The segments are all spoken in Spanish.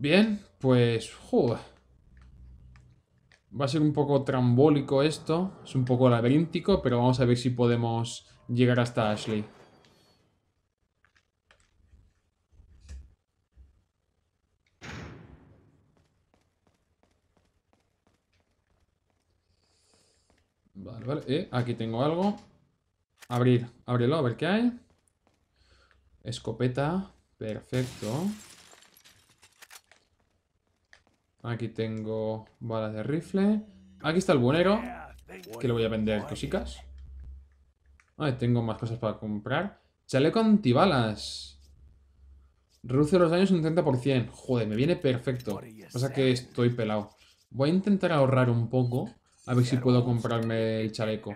Bien, pues... Va a ser un poco trambólico esto. Es un poco laberíntico, pero vamos a ver si podemos llegar hasta Ashley. Vale, vale. Eh, aquí tengo algo. Abrir. Ábrelo, a ver qué hay. Escopeta. Perfecto. Aquí tengo balas de rifle. Aquí está el buenero. Que le voy a vender cositas. Vale, tengo más cosas para comprar. Chaleco antibalas. Reduce los daños un 30%. Joder, me viene perfecto. Pasa que estoy pelado. Voy a intentar ahorrar un poco. A ver si puedo comprarme el chaleco.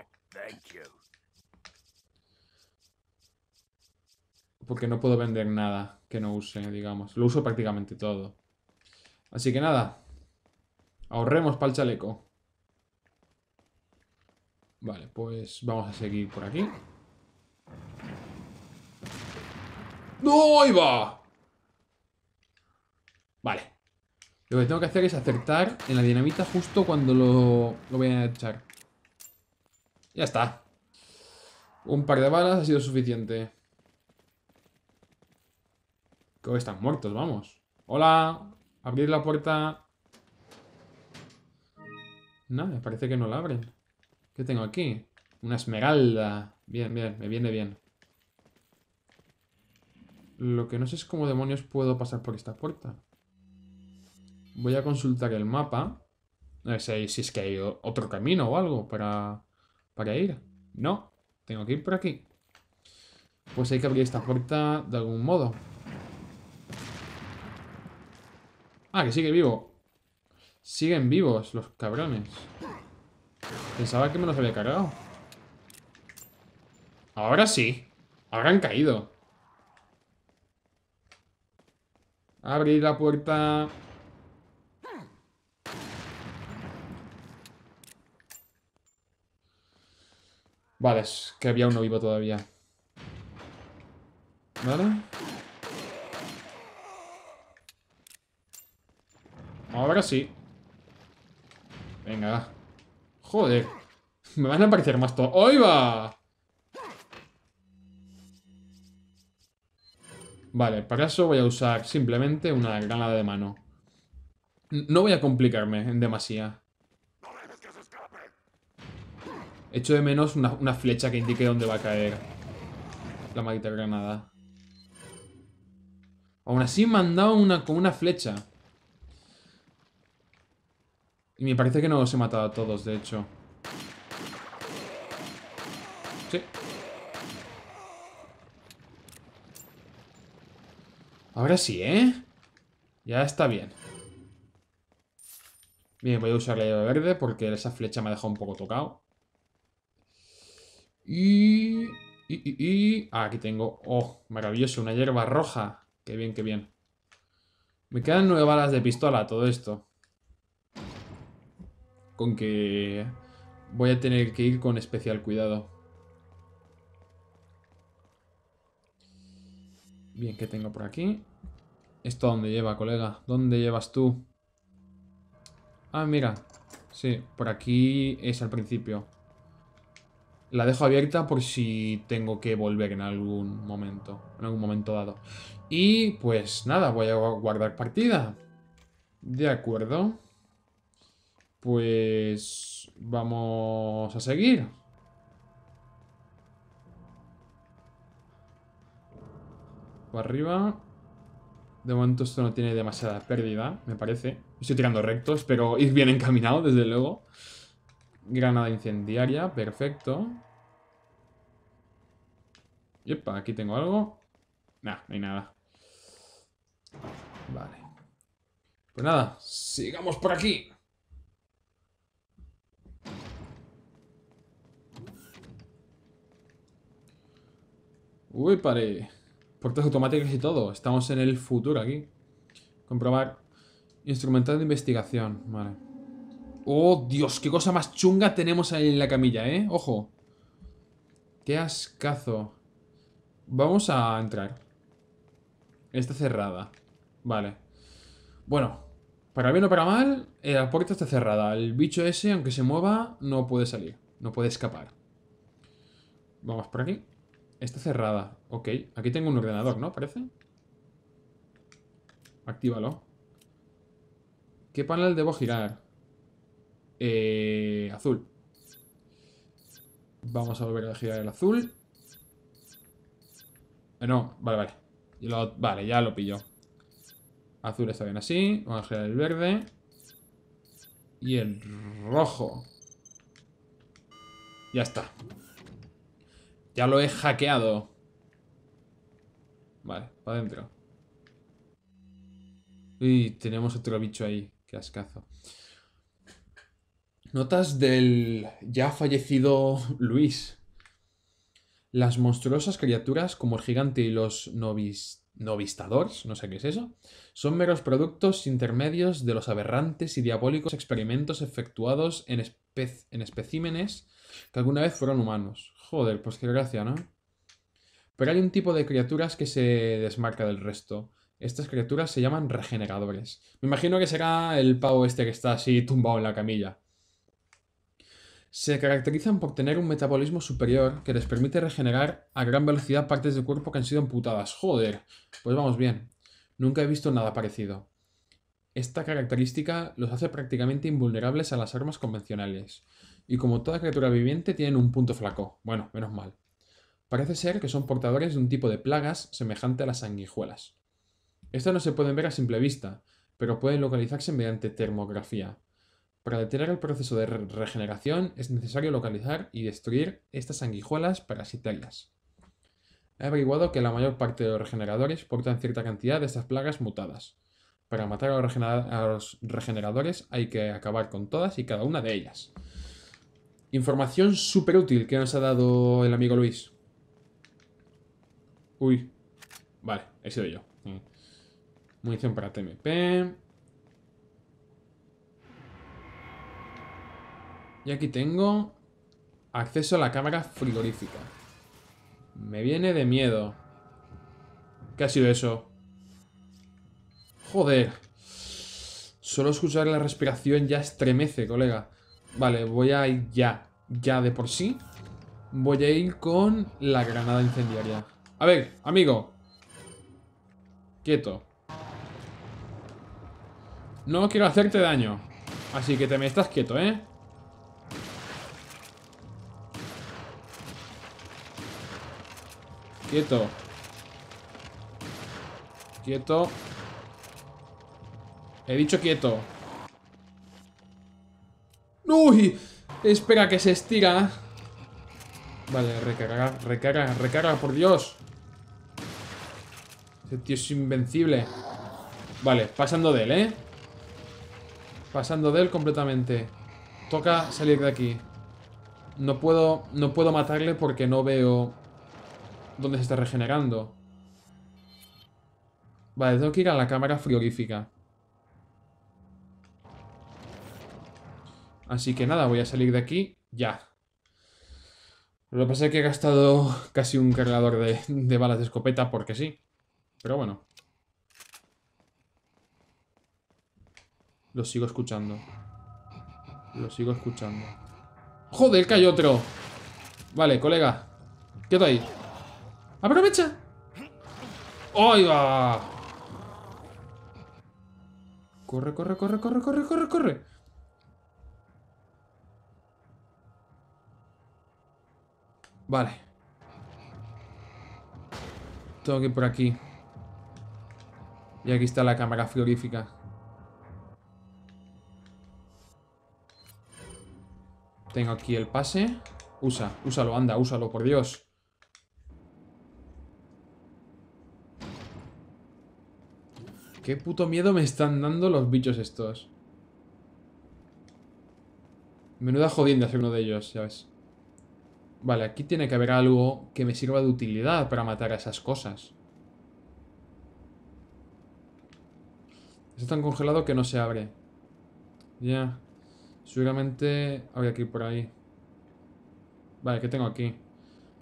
Porque no puedo vender nada que no use, digamos. Lo uso prácticamente todo. Así que nada. Ahorremos para el chaleco. Vale, pues vamos a seguir por aquí. ¡No! ¡Ahí va! Vale. Lo que tengo que hacer es acertar en la dinamita justo cuando lo, lo voy a echar. Ya está. Un par de balas ha sido suficiente. Creo que están muertos, vamos. Hola. Abrir la puerta. Me parece que no la abren. ¿Qué tengo aquí? Una esmeralda. Bien, bien, me viene bien. Lo que no sé es cómo demonios puedo pasar por esta puerta. Voy a consultar el mapa. No sé si es que hay otro camino o algo para, para ir. No, tengo que ir por aquí. Pues hay que abrir esta puerta de algún modo. Ah, que sigue vivo. Siguen vivos los cabrones. Pensaba que me los había cargado. Ahora sí. Ahora han caído. Abrir la puerta. Vale, es que había uno vivo todavía. ¿Vale? Ahora sí. Venga. Joder. Me van a aparecer más todo. ¡Hoy va! Vale, para eso voy a usar simplemente una granada de mano. No voy a complicarme en demasía. Echo de menos una, flecha que indique dónde va a caer la maldita granada. Aún así me han dado una, con una flecha. Y me parece que no los he matado a todos, de hecho. Sí. Ahora sí, ¿eh? Ya está bien. Bien, voy a usar la llave verde porque esa flecha me ha dejado un poco tocado. Y... Y, y, y... Aquí tengo... Oh, maravilloso, una hierba roja. Qué bien, qué bien. Me quedan nueve balas de pistola, todo esto con que voy a tener que ir con especial cuidado. Bien, ¿qué tengo por aquí? ¿Esto dónde lleva, colega? ¿Dónde llevas tú? Ah, mira. Sí, por aquí es al principio. La dejo abierta por si tengo que volver en algún momento. En algún momento dado. Y pues nada, voy a guardar partida. De acuerdo. Pues vamos a seguir. Por arriba. De momento esto no tiene demasiada pérdida, me parece. Estoy tirando rectos, pero ir bien encaminado, desde luego. Granada incendiaria, perfecto. Yepa, aquí tengo algo. Nah, no hay nada. Vale. Pues nada, sigamos por aquí. Uy, pare. Puertas automáticas y todo. Estamos en el futuro aquí. Comprobar. Instrumental de investigación. Vale. Oh, Dios, qué cosa más chunga tenemos ahí en la camilla, ¿eh? Ojo. Qué ascazo. Vamos a entrar. Está cerrada. Vale. Bueno, para bien o para mal, eh, la puerta está cerrada. El bicho ese, aunque se mueva, no puede salir. No puede escapar. Vamos por aquí. Está cerrada. Ok. Aquí tengo un ordenador, ¿no? Parece. Actívalo. ¿Qué panel debo girar? Eh, azul. Vamos a volver a girar el azul. Eh, no, vale, vale. vale, ya lo pillo. Azul está bien así. Vamos a girar el verde. Y el rojo. Ya está. Ya lo he hackeado. Vale, para adentro. Y tenemos otro bicho ahí. Qué ascazo. Notas del ya fallecido Luis. Las monstruosas criaturas como el gigante y los novis, novistadores, no sé qué es eso, son meros productos intermedios de los aberrantes y diabólicos experimentos efectuados en, en especímenes que alguna vez fueron humanos. Joder, pues qué gracia, ¿no? Pero hay un tipo de criaturas que se desmarca del resto. Estas criaturas se llaman regeneradores. Me imagino que será el pavo este que está así tumbado en la camilla. Se caracterizan por tener un metabolismo superior que les permite regenerar a gran velocidad partes del cuerpo que han sido amputadas. Joder, pues vamos bien. Nunca he visto nada parecido. Esta característica los hace prácticamente invulnerables a las armas convencionales. Y como toda criatura viviente tienen un punto flaco. Bueno, menos mal. Parece ser que son portadores de un tipo de plagas semejante a las sanguijuelas. Estas no se pueden ver a simple vista, pero pueden localizarse mediante termografía. Para detener el proceso de regeneración es necesario localizar y destruir estas sanguijuelas parasitarias. He averiguado que la mayor parte de los regeneradores portan cierta cantidad de estas plagas mutadas. Para matar a los regeneradores hay que acabar con todas y cada una de ellas. Información súper útil que nos ha dado el amigo Luis. Uy. Vale, he sido yo. Munición para TMP. Y aquí tengo acceso a la cámara frigorífica. Me viene de miedo. ¿Qué ha sido eso? Joder. Solo escuchar la respiración ya estremece, colega. Vale, voy a ir ya. Ya de por sí. Voy a ir con la granada incendiaria. A ver, amigo. Quieto. No quiero hacerte daño. Así que te me estás quieto, ¿eh? Quieto. Quieto. He dicho quieto. ¡Uy! Espera que se estira. Vale, recarga, recarga, recarga, por Dios. Ese tío es invencible. Vale, pasando de él, ¿eh? Pasando de él completamente. Toca salir de aquí. No puedo, no puedo matarle porque no veo dónde se está regenerando. Vale, tengo que ir a la cámara frigorífica. Así que nada, voy a salir de aquí ya. Lo que pasa es que he gastado casi un cargador de, balas de escopeta porque sí. Pero bueno. Lo sigo escuchando. Lo sigo escuchando. ¡Joder, que hay otro! Vale, colega. Quieto ahí. ¡Aprovecha! ¡Ahí va! Corre, corre, corre, corre, corre, corre, corre. Vale. Tengo que ir por aquí. Y aquí está la cámara frigorífica. Tengo aquí el pase. Usa, úsalo, anda, úsalo, por Dios. Qué puto miedo me están dando los bichos estos. Menuda jodienda ser uno de ellos, ya ves. Vale, aquí tiene que haber algo que me sirva de utilidad para matar a esas cosas. Está tan congelado que no se abre. Ya. Seguramente habría que ir por ahí. Vale, ¿qué tengo aquí?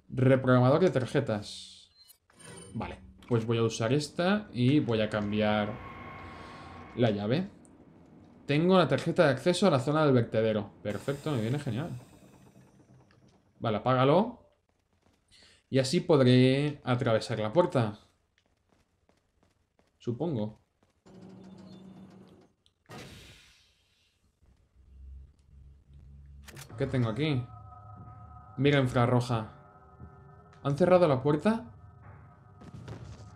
Reprogramador de tarjetas. Vale, pues voy a usar esta y voy a cambiar la llave. Tengo la tarjeta de acceso a la zona del vertedero. Perfecto, me viene genial. Vale, apágalo. Y así podré atravesar la puerta. Supongo. ¿Qué tengo aquí? Mira infrarroja. ¿Han cerrado la puerta?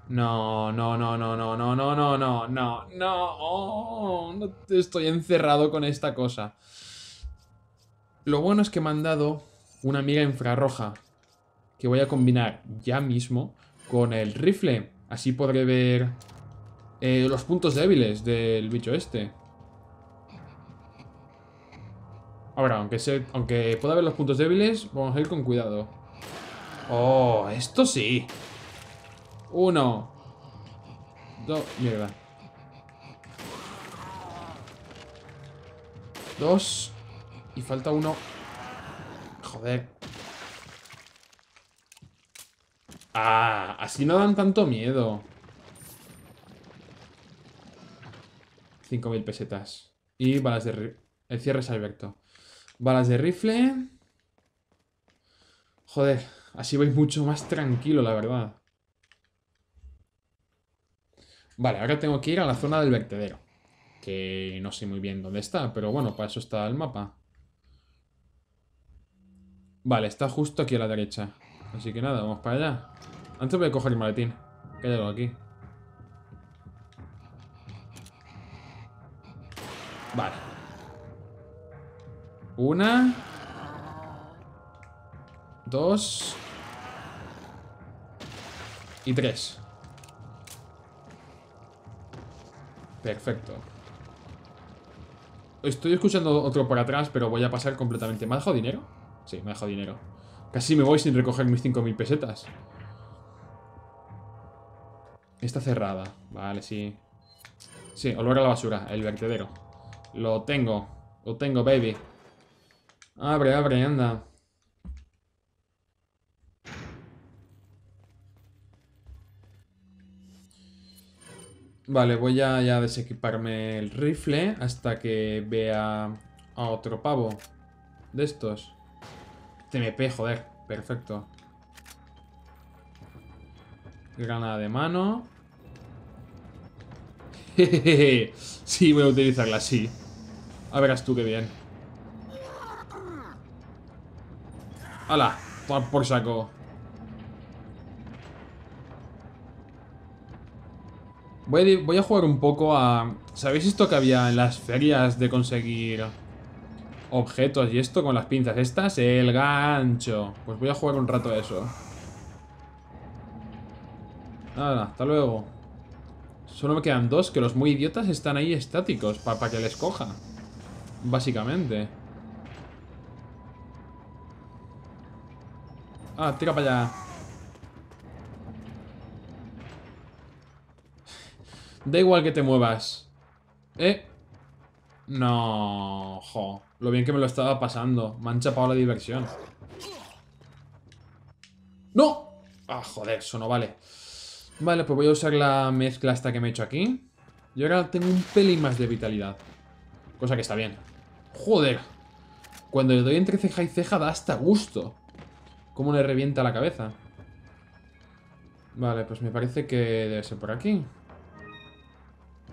No, no, no, no, no, no, no, no, no, no, no, no estoy encerrado con esta cosa. Lo bueno es que me han dado una mira infrarroja que voy a combinar ya mismo con el rifle. Así podré ver eh, los puntos débiles del bicho este. Ahora, aunque, se, aunque pueda ver los puntos débiles, vamos a ir con cuidado. Oh, esto sí. Uno. Dos. Mierda. Dos. Y falta uno. Joder. Ah, así no dan tanto miedo. 5.000 pesetas. Y balas de... El cierre es abierto. Balas de rifle. Joder, así voy mucho más tranquilo, la verdad. Vale, ahora tengo que ir a la zona del vertedero. Que no sé muy bien dónde está, pero bueno, para eso está el mapa. Vale, está justo aquí a la derecha. Así que nada, vamos para allá. Antes voy a coger el maletín. Que hay algo aquí. Vale. Una. Dos. Y tres. Perfecto. Estoy escuchando otro por atrás, pero voy a pasar completamente. ¿Me ha dejado dinero? Sí, me ha dejado dinero. Casi me voy sin recoger mis 5.000 pesetas. Está cerrada. Vale, sí. Sí, olor a la basura, el vertedero. Lo tengo. Lo tengo, baby. Abre, abre, anda. Vale, voy a desequiparme el rifle hasta que vea a otro pavo de estos. TMP, joder. Perfecto. Granada de mano. sí, voy a utilizarla así. A verás tú qué bien. ¡Hala! Por saco. Voy a jugar un poco a... ¿Sabéis esto que había en las ferias de conseguir objetos y esto con las pinzas estas? El gancho. Pues voy a jugar un rato a eso. Nada, hasta luego. Solo me quedan dos, que los muy idiotas están ahí estáticos para que les coja. Básicamente. Ah, tira para allá. Da igual que te muevas. ¿Eh? No, jo. Lo bien que me lo estaba pasando. Me han chapado la diversión. ¡No! Ah, joder, eso no vale. Vale, pues voy a usar la mezcla esta que me he hecho aquí. Y ahora tengo un pelín más de vitalidad. Cosa que está bien. ¡Joder! Cuando le doy entre ceja y ceja da hasta gusto. Cómo le revienta la cabeza. Vale, pues me parece que debe ser por aquí.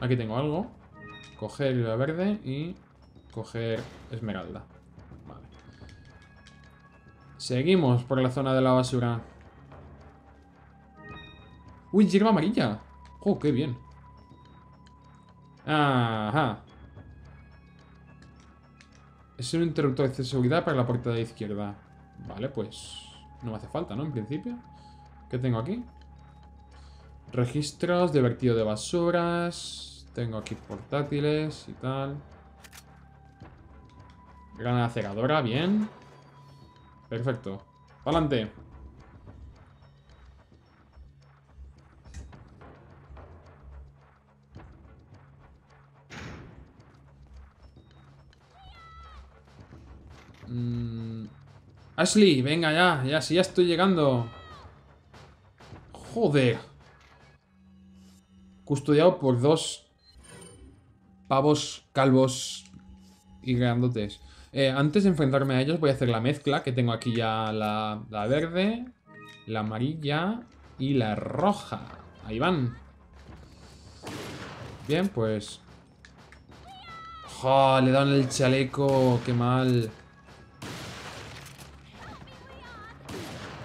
Aquí tengo algo. Coger la verde y coger esmeralda. Vale. Seguimos por la zona de la basura. ¡Uy, hierba amarilla! ¡Oh, qué bien! Ajá. Es un interruptor de seguridad para la puerta de la izquierda. Vale, pues... No me hace falta, ¿no? En principio. ¿Qué tengo aquí? Registros de vertido de basuras. Tengo aquí portátiles y tal. Granada cegadora, bien. Perfecto. ¡Adelante! Mm. Ashley, venga ya, ya, sí, ya estoy llegando. Joder. Custodiado por dos. pavos calvos y grandotes. Eh, antes de enfrentarme a ellos voy a hacer la mezcla, que tengo aquí ya la, verde, la amarilla y la roja. Ahí van. Bien, pues... ¡Jo! Le dan el chaleco. ¡Qué mal!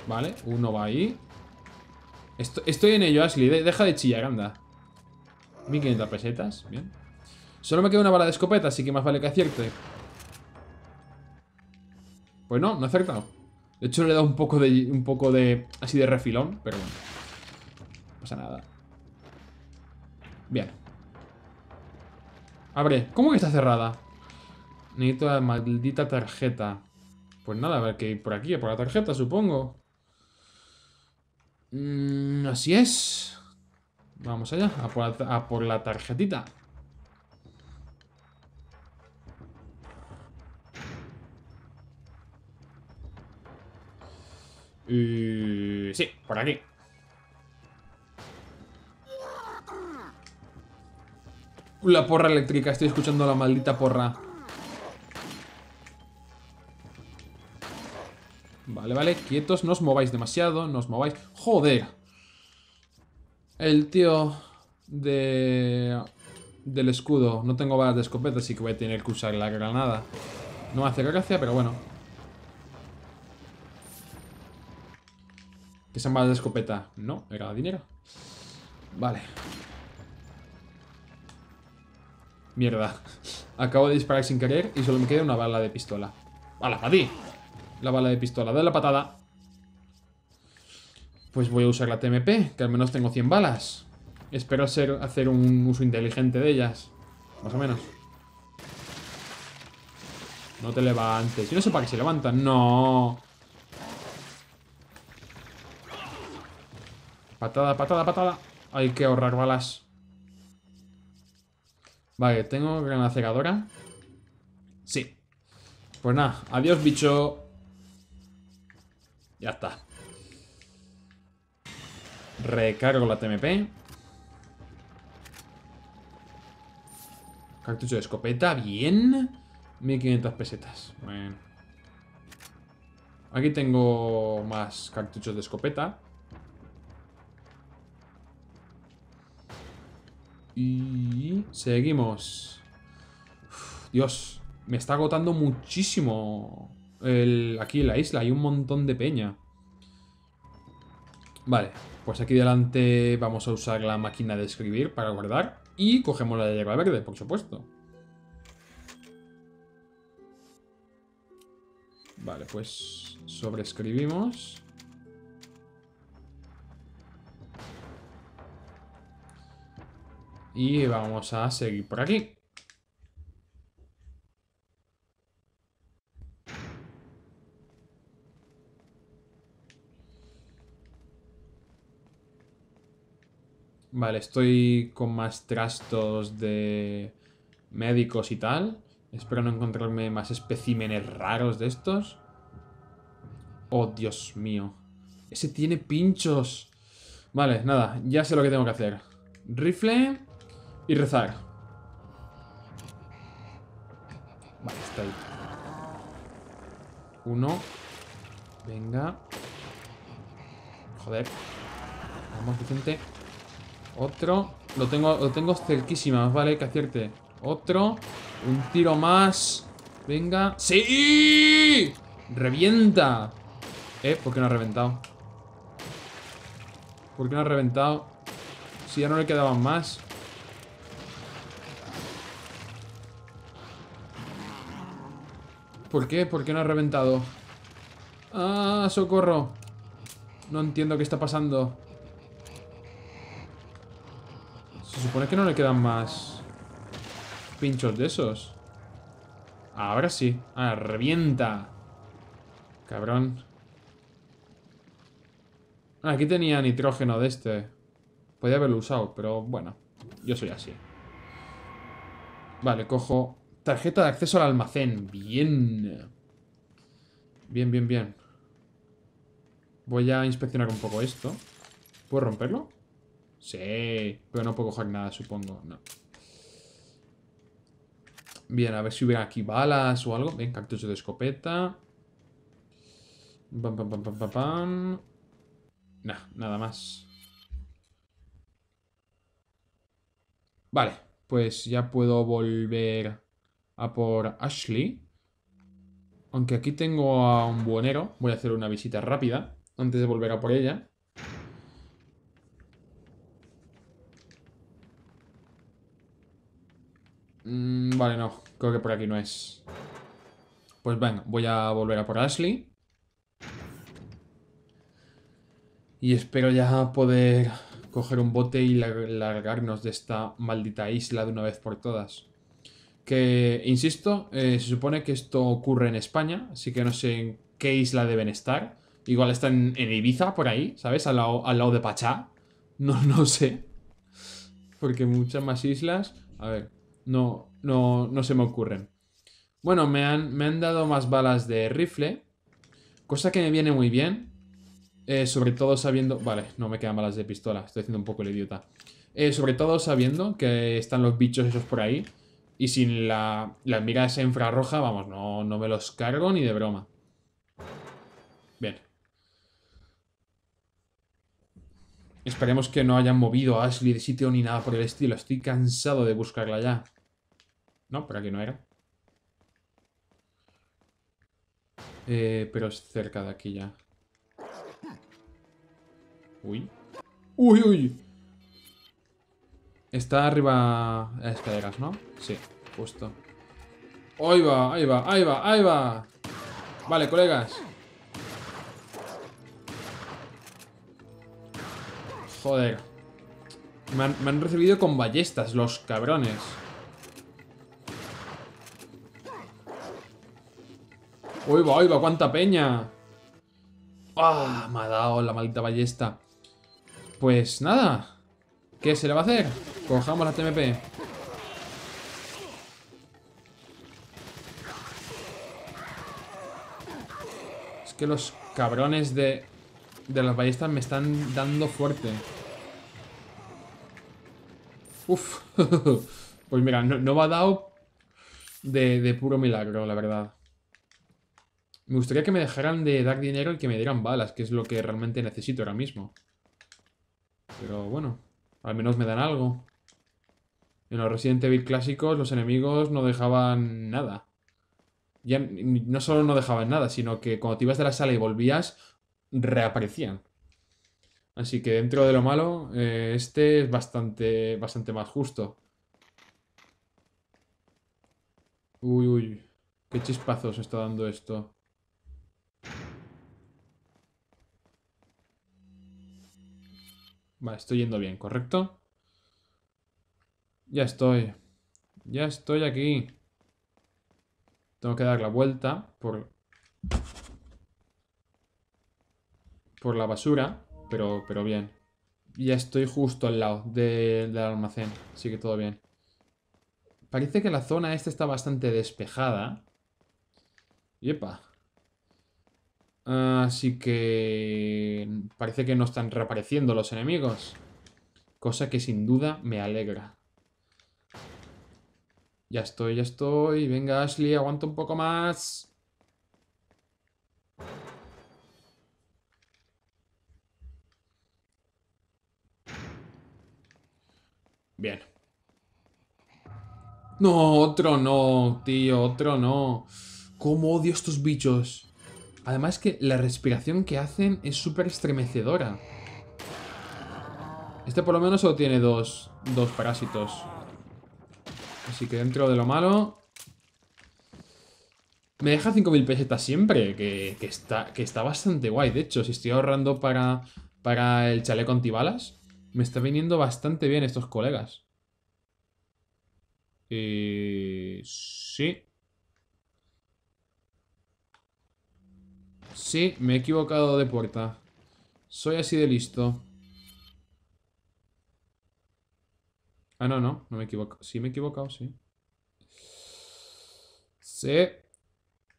Vale, uno va ahí. Estoy, en ello, Ashley. deja de chillar, anda. 1500 pesetas. Bien. Solo me queda una bala de escopeta, así que más vale que acierte. Pues no, no he acertado. De hecho, le he dado un poco de. Un poco de. Así de refilón, pero bueno. No pasa nada. Bien. Abre. ¿Cómo que está cerrada? Necesito la maldita tarjeta. Pues nada, a ver hay por aquí, por la tarjeta, supongo. Mm, así es. Vamos allá, a por, la, tarjetita. Y... Sí, por aquí. La porra eléctrica, estoy escuchando la maldita porra. Vale, vale, quietos, no os mováis demasiado, no os mováis. ¡Joder! El tío de... del escudo. No tengo balas de escopeta, así que voy a tener que usar la granada. No me hace gracia, pero bueno. ¿Qué son balas de escopeta? No, era dinero. Vale. Mierda. Acabo de disparar sin querer y solo me queda una bala de pistola. ¡Hala, para ti! la bala de pistola. De la patada. Pues voy a usar la TMP, que al menos tengo 100 balas. Espero hacer un uso inteligente de ellas. Más o menos. No te levantes. Yo no sé para qué se levantan. No. Patada, patada, patada. Hay que ahorrar balas. Vale, tengo granada cegadora. Sí. Pues nada, adiós bicho. Ya está. Recargo la TMP. Cartucho de escopeta, bien. 1500 pesetas. Bueno. Aquí tengo más cartuchos de escopeta. Y seguimos. Dios, me está agotando muchísimo aquí en la isla. Hay un montón de peña. Vale, pues aquí delante vamos a usar la máquina de escribir para guardar. Y cogemos la de hierba verde, por supuesto. Vale, pues sobreescribimos. Y vamos a seguir por aquí. Vale, estoy con más trastos de médicos y tal. Espero no encontrarme más especímenes raros de estos. Oh, Dios mío. Ese tiene pinchos. Vale, nada, ya sé lo que tengo que hacer. Rifle y rezar. Vale, está ahí. Uno. Venga. Joder. Vamos, Vicente. Otro. Lo tengo, lo tengo cerquísima, vale que acierte. Otro. Un tiro más. Venga. ¡Sí! ¡Revienta! ¿Eh? ¿Por qué no ha reventado? ¿Por qué no ha reventado? Si ya no le quedaban más. ¿Por qué? ¿Por qué no ha reventado? ¡Ah, socorro! No entiendo qué está pasando. Se supone que no le quedan más pinchos de esos. Ahora sí. Ah, revienta. Cabrón. Ah, aquí tenía nitrógeno de este. Podía haberlo usado, pero bueno. Yo soy así. Vale, cojo tarjeta de acceso al almacén. Bien. Bien, bien, bien. Voy a inspeccionar un poco esto. ¿Puedo romperlo? Sí, pero no puedo coger nada, supongo. No. Bien, a ver si hubiera aquí balas o algo. Ven, cartucho de escopeta. Pam, pam, pam, pam, pam. Nah, nada más. Vale, pues ya puedo volver a por Ashley. Aunque aquí tengo a un buenero. Voy a hacer una visita rápida antes de volver a por ella. Mm, vale, no. Creo que por aquí no es. Pues venga, voy a volver a por Ashley. Y espero ya poder coger un bote y largarnos de esta maldita isla de una vez por todas. Que, insisto, eh, se supone que esto ocurre en España, así que no sé en qué isla deben estar. Igual están en Ibiza, por ahí, ¿sabes? Al lado, al lado de Pachá. No, no sé. Porque muchas más islas... A ver, no, no, no se me ocurren. Bueno, me han, me han dado más balas de rifle. Cosa que me viene muy bien. Eh, sobre todo sabiendo... Vale, no me quedan balas de pistola. Estoy haciendo un poco el idiota. Eh, sobre todo sabiendo que están los bichos esos por ahí. Y sin la, la mira esa infrarroja, vamos, no, no me los cargo ni de broma. Bien. Esperemos que no hayan movido a Ashley de sitio ni nada por el estilo. Estoy cansado de buscarla ya. No, por aquí no era. Eh, pero es cerca de aquí ya. Uy. Uy, uy. Está arriba las escaleras, ¿no? Sí, justo. Ahí va, ahí va, ahí va, ahí va. Vale, colegas. Joder. Me han, recibido con ballestas, los cabrones. Uy, va, va, cuánta peña. Ah, me ha dado la maldita ballesta. Pues nada. ¿Qué se le va a hacer? Cojamos la TMP. Es que los cabrones de, de las ballestas me están dando fuerte. Uf. pues mira, no, no me ha dado de, de puro milagro, la verdad. Me gustaría que me dejaran de dar dinero y que me dieran balas, que es lo que realmente necesito ahora mismo. Pero bueno, al menos me dan algo. En los Resident Evil clásicos los enemigos no dejaban nada. Ya no solo no dejaban nada, sino que cuando te ibas de la sala y volvías, reaparecían. Así que dentro de lo malo, eh, este es bastante, bastante más justo. Uy, uy. Qué chispazos está dando esto. Vale, estoy yendo bien, ¿correcto? Ya estoy. Ya estoy aquí. Tengo que dar la vuelta por... Por la basura, pero, pero bien. Ya estoy justo al lado del almacén, así que todo bien. Parece que la zona esta está bastante despejada. Yepa. Así que parece que no están reapareciendo los enemigos. Cosa que sin duda me alegra. Ya estoy, ya estoy. Venga, Ashley, aguanta un poco más. Bien. No, otro no, tío, otro no. ¿Cómo odio estos bichos? Además que la respiración que hacen es súper estremecedora. Este por lo menos solo tiene dos, dos parásitos. Así que dentro de lo malo... Me deja 5.000 pesetas siempre, que, está, que está bastante guay. De hecho, si estoy ahorrando para, para el chaleco antibalas, me está viniendo bastante bien estos colegas. Eh, sí. Sí, me he equivocado de puerta. Soy así de listo. Ah, no, no, no me equivoco. Sí me he equivocado, sí. Sí.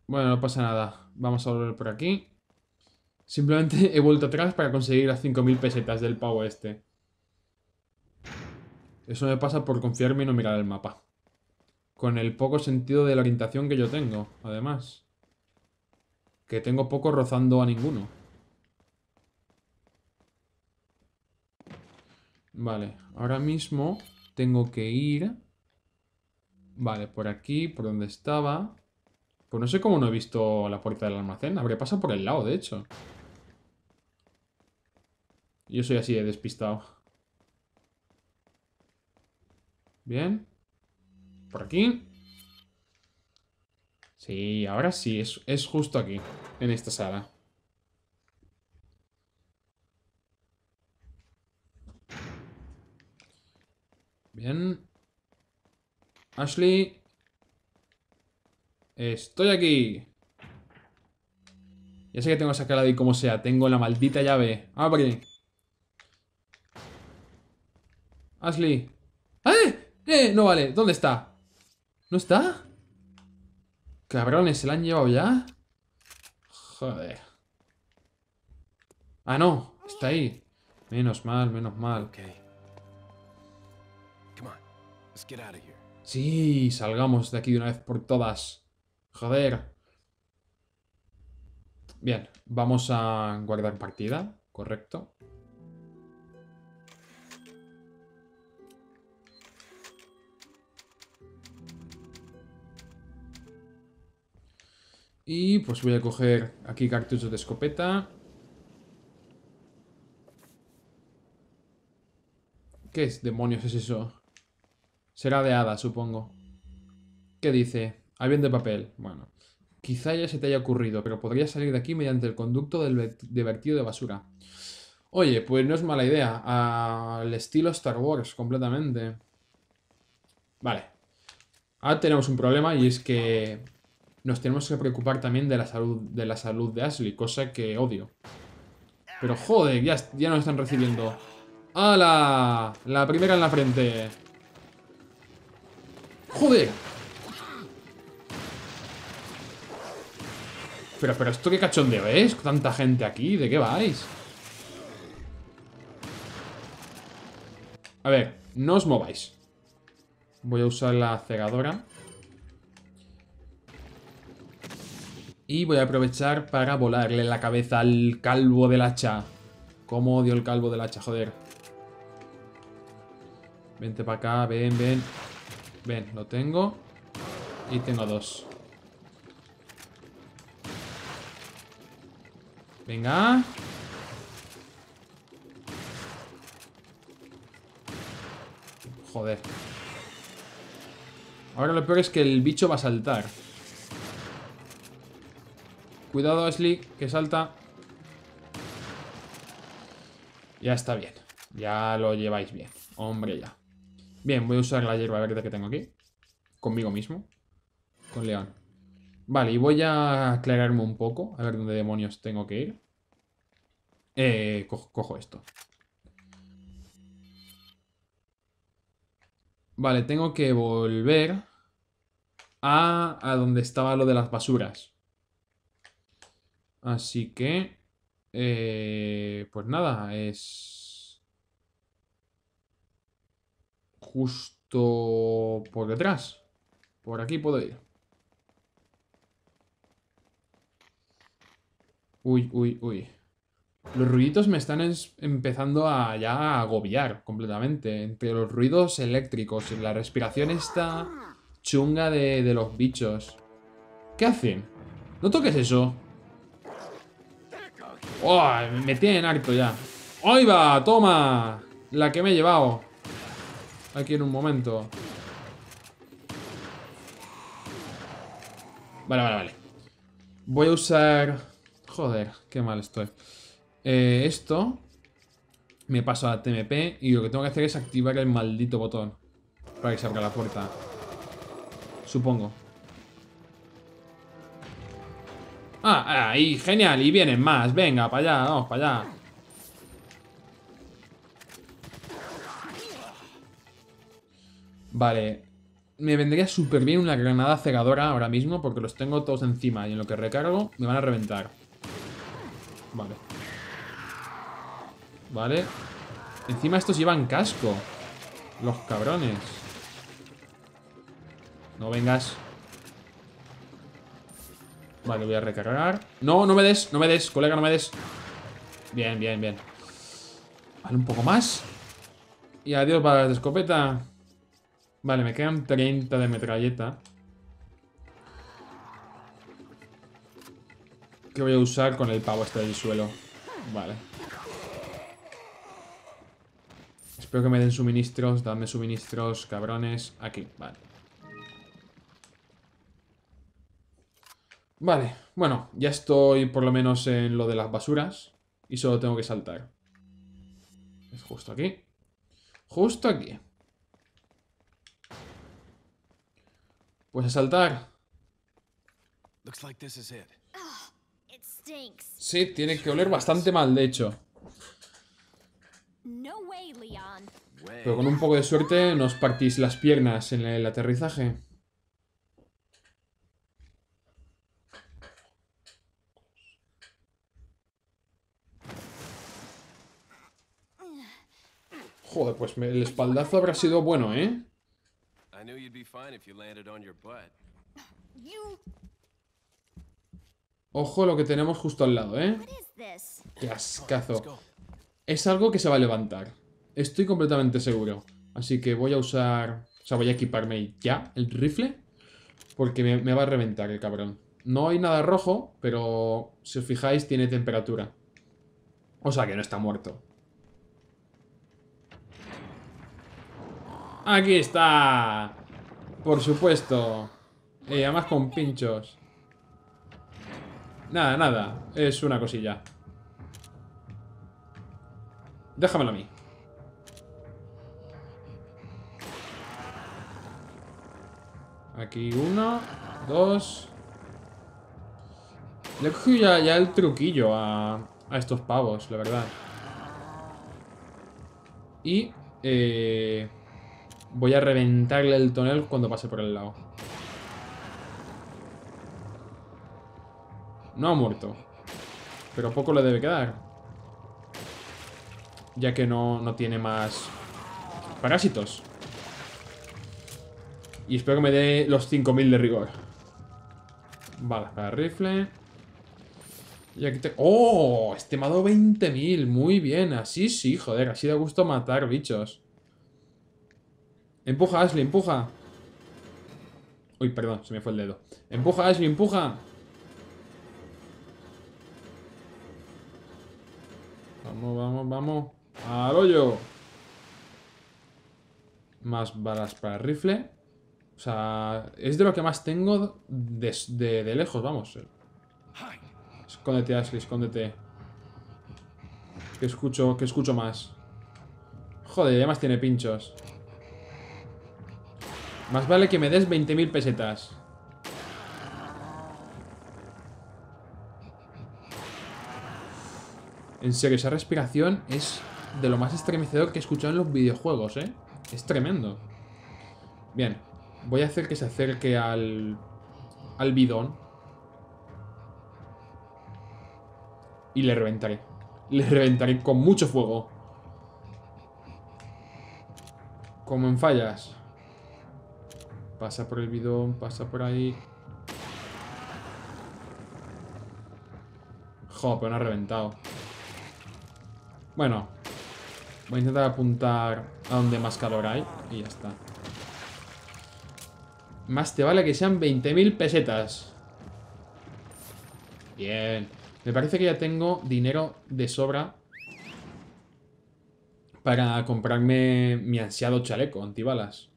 Bueno, no pasa nada. Vamos a volver por aquí. Simplemente he vuelto atrás para conseguir las 5.000 pesetas del pavo este. Eso me pasa por confiarme y no mirar el mapa. Con el poco sentido de la orientación que yo tengo, además. Que tengo poco rozando a ninguno. Vale, ahora mismo tengo que ir... Vale, por aquí, por donde estaba. Pues no sé cómo no he visto la puerta del almacén. Habría pasado por el lado, de hecho. Yo soy así de despistado. Bien. Por aquí. Sí, ahora sí, es, es justo aquí, en esta sala. Bien. Ashley. Estoy aquí. Ya sé que tengo que sacarla de como sea. Tengo la maldita llave. ¡Abre! Ashley. ¡Eh! ¡Eh! No vale. ¿Dónde está? ¿No está? Cabrones, ¿se la han llevado ya? Joder. Ah, no. Está ahí. Menos mal, menos mal. Sí, salgamos de aquí de una vez por todas. Joder. Bien, vamos a guardar partida, correcto. Y pues voy a coger aquí cartuchos de escopeta. ¿Qué es demonios es eso? Será de hada, supongo. ¿Qué dice? Avión de papel. Bueno, quizá ya se te haya ocurrido, pero podría salir de aquí mediante el conducto del de vertido de basura. Oye, pues no es mala idea. Al estilo Star Wars, completamente. Vale. Ahora tenemos un problema y es que nos tenemos que preocupar también de la salud de, la salud de Ashley, cosa que odio. Pero joder, ya, ya nos están recibiendo. ¡Hala! La primera en la frente. ¡Joder! Pero, pero esto qué cachondeo es, tanta gente aquí, ¿de qué vais? A ver, no os mováis Voy a usar la cegadora Y voy a aprovechar para volarle la cabeza al calvo del hacha Cómo odio el calvo del hacha, joder Vente para acá, ven, ven Ven, lo tengo. Y tengo dos. Venga. Joder. Ahora lo peor es que el bicho va a saltar. Cuidado, Ashley, que salta. Ya está bien. Ya lo lleváis bien. Hombre, ya. Bien, voy a usar la hierba verde que tengo aquí. Conmigo mismo. Con León. Vale, y voy a aclararme un poco. A ver dónde demonios tengo que ir. Eh, cojo, esto. Vale, tengo que volver a, a donde estaba lo de las basuras. Así que... Eh, pues nada, es... justo por detrás. Por aquí puedo ir. Uy, uy, uy. Los ruiditos me están empezando a ya a agobiar completamente. Entre los ruidos eléctricos y la respiración esta chunga de, de los bichos. ¿Qué hacen? No toques eso. ¡Oh! Me tienen harto ya. ¡Ahí va! ¡Toma! La que me he llevado aquí en un momento. Vale, vale, vale. Voy a usar... Joder, qué mal estoy. Eh, esto... Me paso a TMP y lo que tengo que hacer es activar el maldito botón. Para que se abra la puerta. Supongo. Ah, ahí, genial. Y vienen más. Venga, para allá, vamos, para allá. Vale. Me vendría súper bien una granada cegadora ahora mismo porque los tengo todos encima y en lo que recargo me van a reventar. Vale. Vale. Encima estos llevan casco. Los cabrones. No vengas. Vale, voy a recargar. No, no me des, no me des, colega, no me des. Bien, bien, bien. Vale, un poco más. Y adiós para la escopeta. Vale, me quedan 30 de metralleta. Que voy a usar con el pavo este del suelo. Vale. Espero que me den suministros. Dame suministros, cabrones. Aquí, vale. Vale, bueno, ya estoy por lo menos en lo de las basuras. Y solo tengo que saltar. Es justo aquí. Justo aquí. Pues a saltar. Sí, tiene que oler bastante mal, de hecho. Pero con un poco de suerte nos partís las piernas en el aterrizaje. Joder, pues el espaldazo habrá sido bueno, ¿eh? Ojo lo que tenemos justo al lado, ¿eh? Qué ascazo. Es algo que se va a levantar. Estoy completamente seguro. Así que voy a usar... O sea, voy a equiparme ya el rifle. Porque me, me va a reventar el cabrón. No hay nada rojo, pero si os fijáis tiene temperatura. O sea que no está muerto. Aquí está. Por supuesto. Y además con pinchos. Nada, nada. Es una cosilla. Déjamelo a mí. Aquí uno, dos. Le he cogido ya, ya el truquillo a, a estos pavos, la verdad. Y... Eh, Voy a reventarle el tonel cuando pase por el lado. No ha muerto. Pero poco le debe quedar. Ya que no, no tiene más parásitos. Y espero que me dé los 5000 de rigor. Vale, para rifle. Y aquí te... ¡Oh! Dado 20.000. Muy bien. Así sí, joder. Así da gusto matar bichos. Empuja, Ashley, empuja. Uy, perdón, se me fue el dedo. Empuja, Ashley, empuja. Vamos, vamos, vamos. ¡Al hoyo! Más balas para el rifle. O sea, es de lo que más tengo de, de lejos, vamos. Escóndete, Ashley, escóndete. Que escucho, que escucho más. Joder, además tiene pinchos. Más vale que me des 20.000 pesetas. En serio, esa respiración es de lo más estremecedor que he escuchado en los videojuegos, ¿eh? Es tremendo. Bien, voy a hacer que se acerque al, al bidón. Y le reventaré. Le reventaré con mucho fuego. Como en fallas. Pasa por el bidón, pasa por ahí. Jo, pero no ha reventado. Bueno. Voy a intentar apuntar a donde más calor hay. Y ya está. Más te vale que sean 20.000 pesetas. Bien. Me parece que ya tengo dinero de sobra para comprarme mi ansiado chaleco antibalas.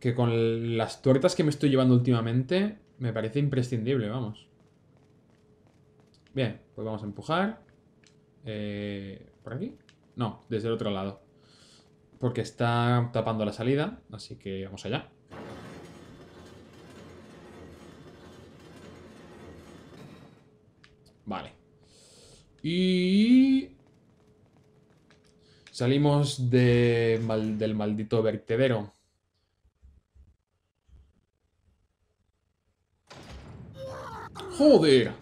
Que con las tuertas que me estoy llevando últimamente, me parece imprescindible, vamos. Bien, pues vamos a empujar. Eh, ¿Por aquí? No, desde el otro lado. Porque está tapando la salida, así que vamos allá. Vale. Y... Salimos de del maldito vertedero. ¡Joder!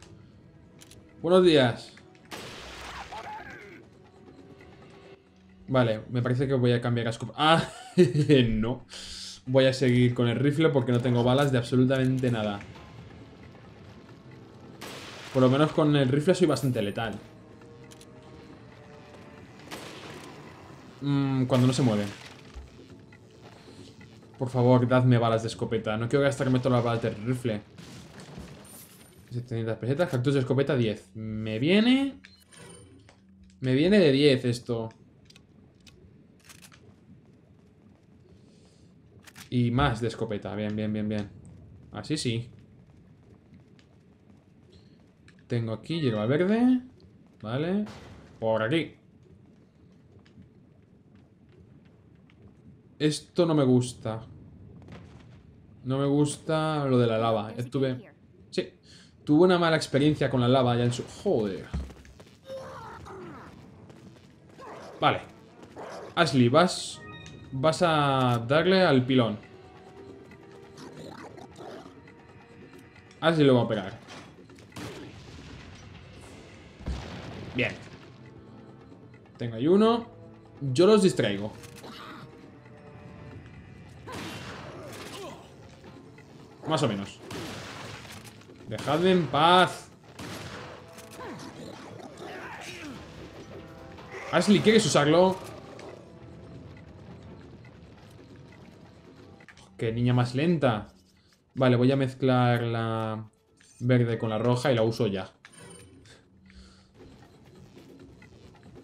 Buenos días. Vale, me parece que voy a cambiar a escopeta. ¡Ah! no. voy a seguir con el rifle porque no tengo balas de absolutamente nada. Por lo menos con el rifle soy bastante letal. Mm, cuando no se mueven. Por favor, dadme balas de escopeta. No quiero gastarme todas las balas del rifle. 700 pesetas, cactus de escopeta 10. Me viene... Me viene de 10 esto. Y más de escopeta. Bien, bien, bien, bien. Así sí. Tengo aquí hierba verde. Vale. Por aquí. Esto no me gusta. No me gusta lo de la lava. Estuve... Sí. Tuve una mala experiencia con la lava ya en su... Joder. Vale. Ashley, vas... Vas a darle al pilón. Ashley lo va a pegar. Bien. Tengo ahí uno. Yo los distraigo. Más o menos. Dejadme en paz. Ashley, ¿quieres usarlo? Qué niña más lenta. Vale, voy a mezclar la verde con la roja y la uso ya.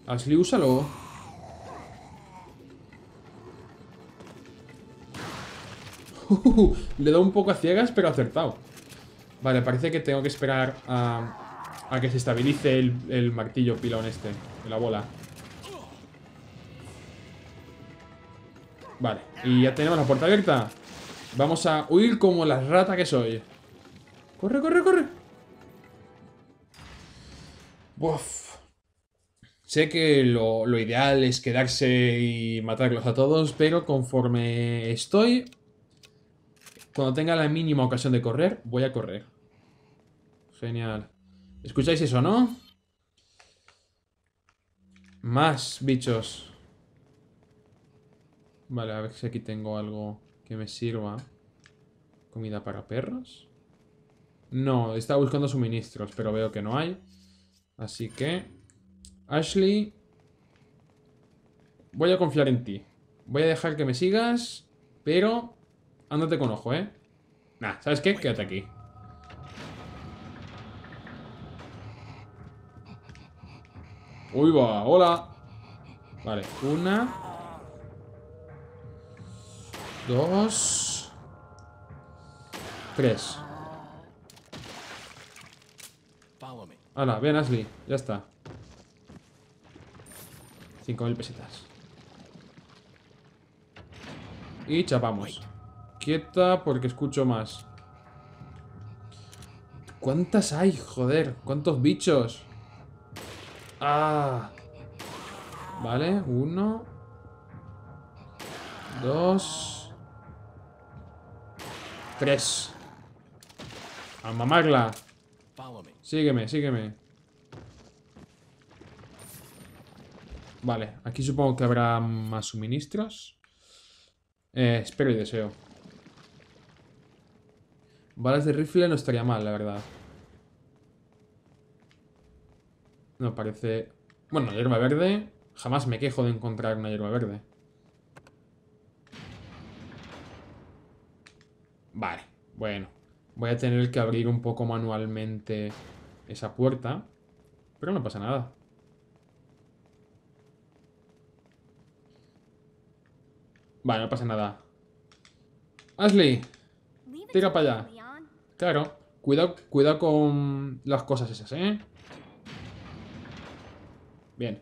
Ashley, úsalo. le da un poco a ciegas, pero acertado. Vale, parece que tengo que esperar a, a que se estabilice el, el martillo pilón este, la bola. Vale, y ya tenemos la puerta abierta. Vamos a huir como la rata que soy. ¡Corre, corre, corre! Uf. Sé que lo, lo ideal es quedarse y matarlos a todos, pero conforme estoy, cuando tenga la mínima ocasión de correr, voy a correr. Genial. ¿Escucháis eso, no? Más bichos. Vale, a ver si aquí tengo algo que me sirva. ¿Comida para perros? No, estaba buscando suministros, pero veo que no hay. Así que... Ashley... Voy a confiar en ti. Voy a dejar que me sigas, pero... Ándate con ojo, ¿eh? Nah, ¿sabes qué? Quédate aquí. Uy, va, hola. Vale, una. Dos. Tres. Hala, ven Ashley, ya está. Cinco mil pesetas. Y chapamos. Quieta porque escucho más. ¿Cuántas hay? Joder, ¿cuántos bichos? Ah. Vale, uno. Dos. Tres. A mamarla. Sígueme, sígueme. Vale, aquí supongo que habrá más suministros. Eh, espero y deseo. Balas de rifle no estaría mal, la verdad. No, parece... Bueno, hierba verde. Jamás me quejo de encontrar una hierba verde. Vale, bueno. Voy a tener que abrir un poco manualmente esa puerta. Pero no pasa nada. Vale, no pasa nada. Ashley, tira para allá. Claro, cuidado, cuidado con las cosas esas, ¿eh? Bien.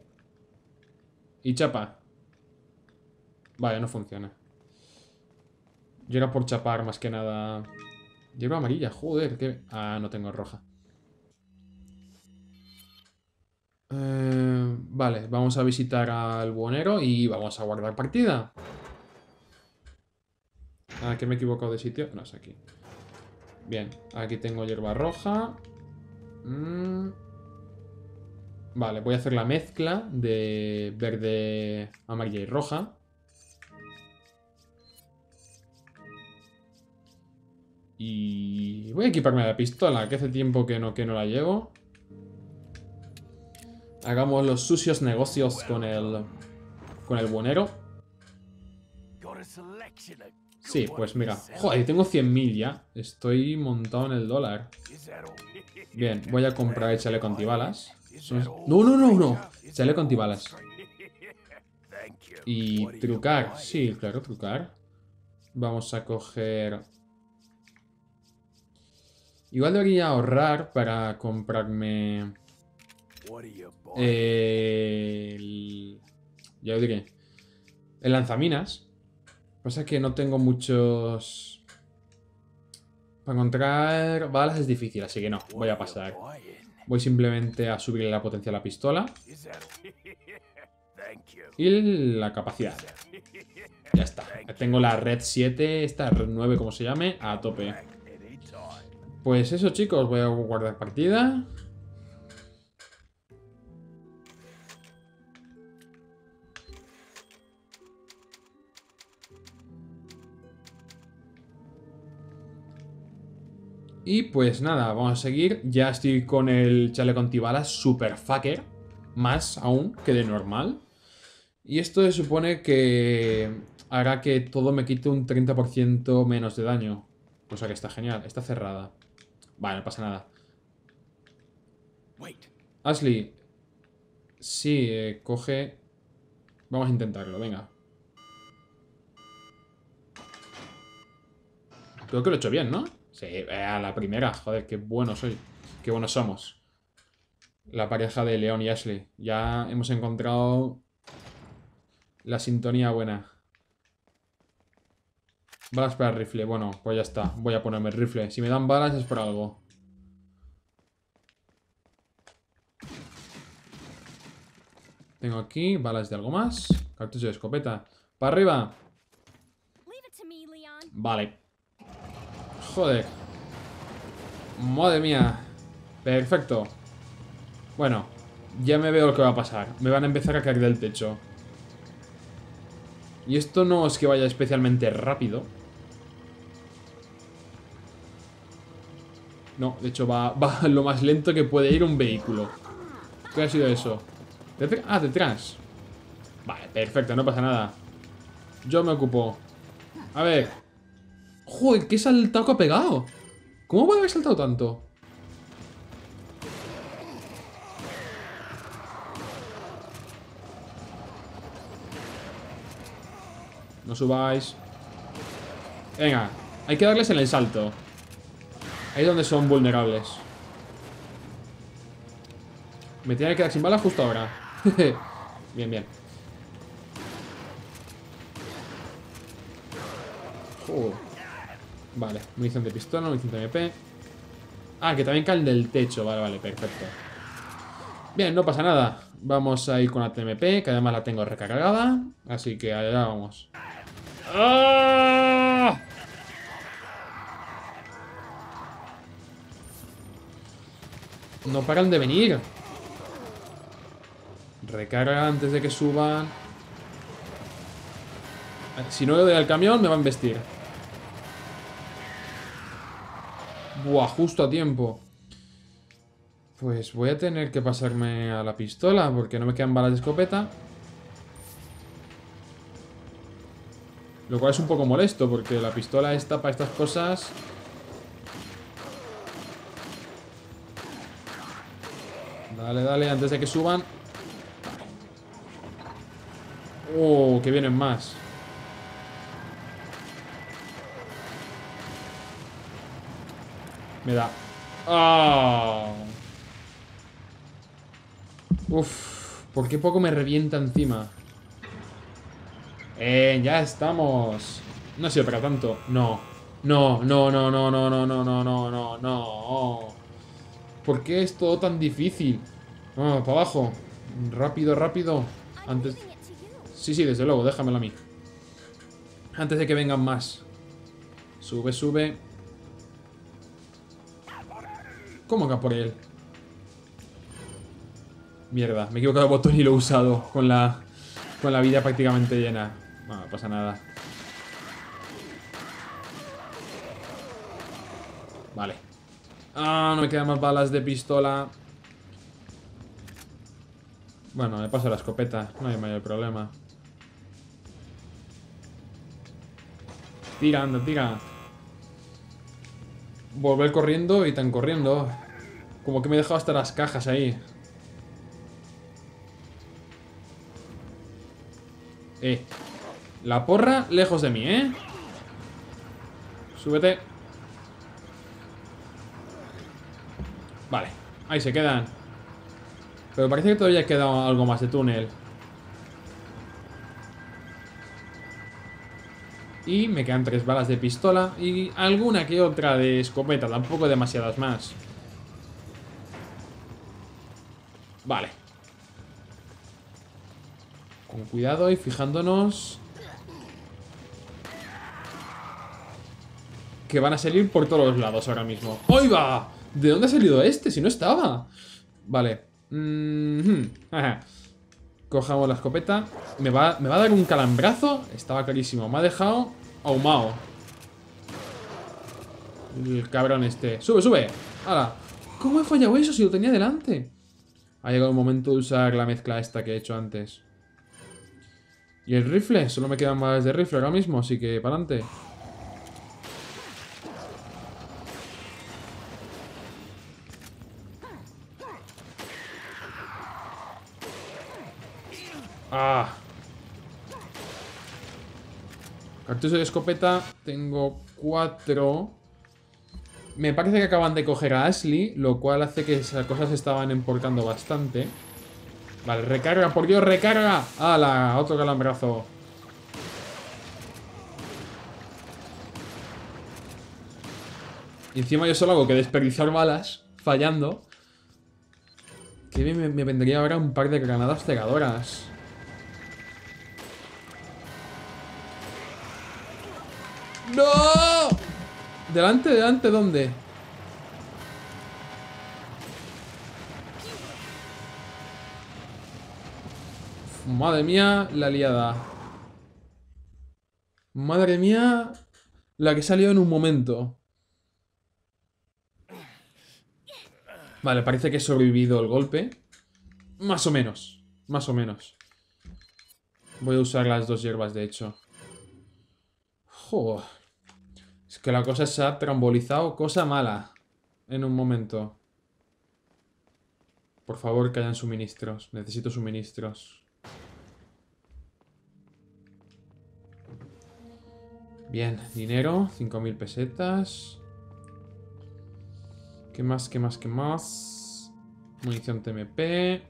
Y chapa. Vale, no funciona. Yo era por chapar más que nada... Llevo amarilla, joder, que... Ah, no tengo roja. Eh, vale, vamos a visitar al buonero y vamos a guardar partida. Ah, que me he equivocado de sitio. No, es aquí. Bien, aquí tengo hierba roja. Mm. Vale, voy a hacer la mezcla de verde, amarilla y roja. Y voy a equiparme la pistola, que hace tiempo que no, que no la llevo. Hagamos los sucios negocios con el, con el buenero. Sí, pues mira. Joder, tengo 100.000 ya. Estoy montado en el dólar. Bien, voy a comprar el chaleco antibalas. No, no, no, no. Chaleco antibalas. Y trucar. Sí, claro, trucar. Vamos a coger... Igual debería ahorrar para comprarme... El... Ya os diré. El lanzaminas. Pasa que no tengo muchos... Para encontrar balas es difícil, así que no, voy a pasar. Voy simplemente a subirle la potencia a la pistola. Y la capacidad. Ya está. Tengo la red 7, esta red 9, como se llame, a tope. Pues eso, chicos, voy a guardar partida. Y pues nada, vamos a seguir. Ya estoy con el chaleco antibalas super fucker. Más aún que de normal. Y esto se supone que hará que todo me quite un 30% menos de daño. O sea que está genial. Está cerrada. Vale, no pasa nada. Ashley. Sí, eh, coge... Vamos a intentarlo, venga. Creo que lo he hecho bien, ¿no? Sí, a la primera. Joder, qué bueno soy. Qué buenos somos. La pareja de León y Ashley. Ya hemos encontrado la sintonía buena. Balas para el rifle. Bueno, pues ya está. Voy a ponerme el rifle. Si me dan balas es por algo. Tengo aquí balas de algo más. Cartucho de escopeta. ¡Para arriba! Vale. Joder. Madre mía. Perfecto. Bueno, ya me veo lo que va a pasar. Me van a empezar a caer del techo. Y esto no es que vaya especialmente rápido. No, de hecho va, lo más lento que puede ir un vehículo. ¿Qué ha sido eso? ah, detrás. Vale, perfecto, no pasa nada. Yo me ocupo. A ver. Joder, qué saltaco ha pegado. ¿Cómo puede haber saltado tanto? No subáis. Venga, hay que darles en el salto. Ahí es donde son vulnerables. Me tiene que quedar sin balas justo ahora. bien, bien. Vale, munición de pistola, munición de MP. Ah, que también caen del techo. Vale, vale, perfecto. Bien, no pasa nada. Vamos a ir con la TMP, que además la tengo recargada. Así que allá vamos. ¡Ah! No paran de venir. Recarga antes de que suban. Si no le doy al camión, me va a investir. Buah, justo a tiempo. Pues voy a tener que pasarme a la pistola porque no me quedan balas de escopeta. Lo cual es un poco molesto porque la pistola está para estas cosas... Dale, dale, antes de que suban. Oh, que vienen más. Me da. ¡Ah! Uf, ¿por qué poco me revienta encima? Eh, ya estamos. No ha sido para tanto. No. No, no, no, no, no, no, no, no, no, no, no. ¿Por qué es todo tan difícil? Vamos, para abajo. Rápido, rápido. Antes... Sí, sí, desde luego, déjamelo a mí. Antes de que vengan más. Sube, sube. ¿Cómo que por él? Mierda, me he equivocado de botón y lo he usado con la, con la vida prácticamente llena. No, pasa nada. Vale. Ah, no me quedan más balas de pistola. Bueno, me paso la escopeta. No hay mayor problema. Tira, anda, tira. Volver corriendo y tan corriendo. Como que me he dejado hasta las cajas ahí. Eh. La porra lejos de mí, ¿eh? Súbete. Vale. Ahí se quedan. Pero parece que todavía queda algo más de túnel. Y me quedan tres balas de pistola y alguna que otra de escopeta, tampoco demasiadas más. Vale. Con cuidado y fijándonos... Que van a salir por todos los lados ahora mismo. ¡Ahí va! ¿De dónde ha salido este? Si no estaba. Vale. Mm Cojamos la escopeta. ¿Me va, ¿Me va a dar un calambrazo? Estaba clarísimo. Me ha dejado ahumado. El cabrón este. ¡Sube, sube! ¡Hala! ¿Cómo he fallado eso si lo tenía delante? Ha llegado el momento de usar la mezcla esta que he hecho antes. ¿Y el rifle? Solo me quedan balas de rifle ahora mismo, así que para adelante. Ah. Cartucho de escopeta. Tengo cuatro. Me parece que acaban de coger a Ashley, lo cual hace que esas cosas se estaban emportando bastante. Vale, recarga, por Dios, recarga. ¡Hala! Otro calambrazo. Y encima yo solo hago que desperdiciar balas, fallando. Que me, me vendría ahora un par de granadas cegadoras. ¡No! ¿Delante, delante, dónde? Madre mía, la liada. Madre mía, la que salió en un momento. Vale, parece que he sobrevivido el golpe. Más o menos. Más o menos. Voy a usar las dos hierbas, de hecho. Joder. Es que la cosa se ha trambolizado, cosa mala. En un momento. Por favor, que hayan suministros. Necesito suministros. Bien, dinero, 5.000 pesetas. ¿Qué más, qué más, qué más? Munición TMP.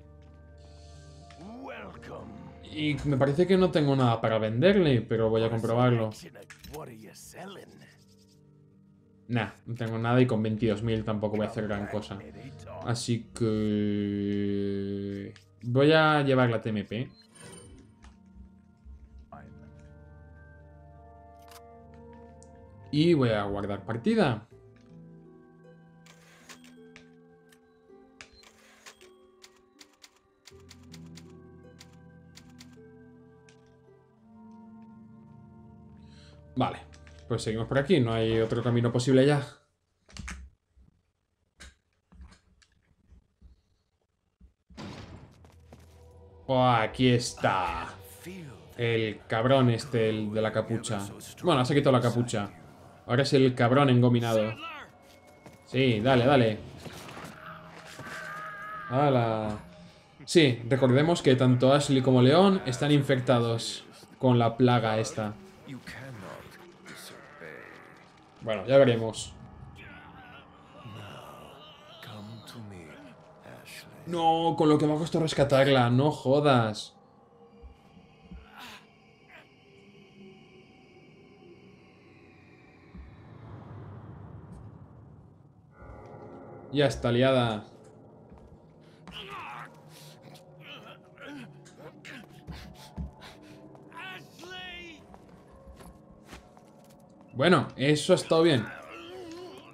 Y me parece que no tengo nada para venderle, pero voy a comprobarlo. Nah, no tengo nada y con 22.000 tampoco voy a hacer gran cosa. Así que... Voy a llevar la TMP. Y voy a guardar partida. Vale. Pues seguimos por aquí, no hay otro camino posible ya. Oh, aquí está. El cabrón este, el de la capucha. Bueno, se ha quitado la capucha. Ahora es el cabrón engominado. Sí, dale, dale. ¡Hala! Sí, recordemos que tanto Ashley como León están infectados con la plaga esta. Bueno, ya veremos. No, con lo que me ha costado rescatarla, no jodas. Ya está liada. Bueno, eso ha estado bien.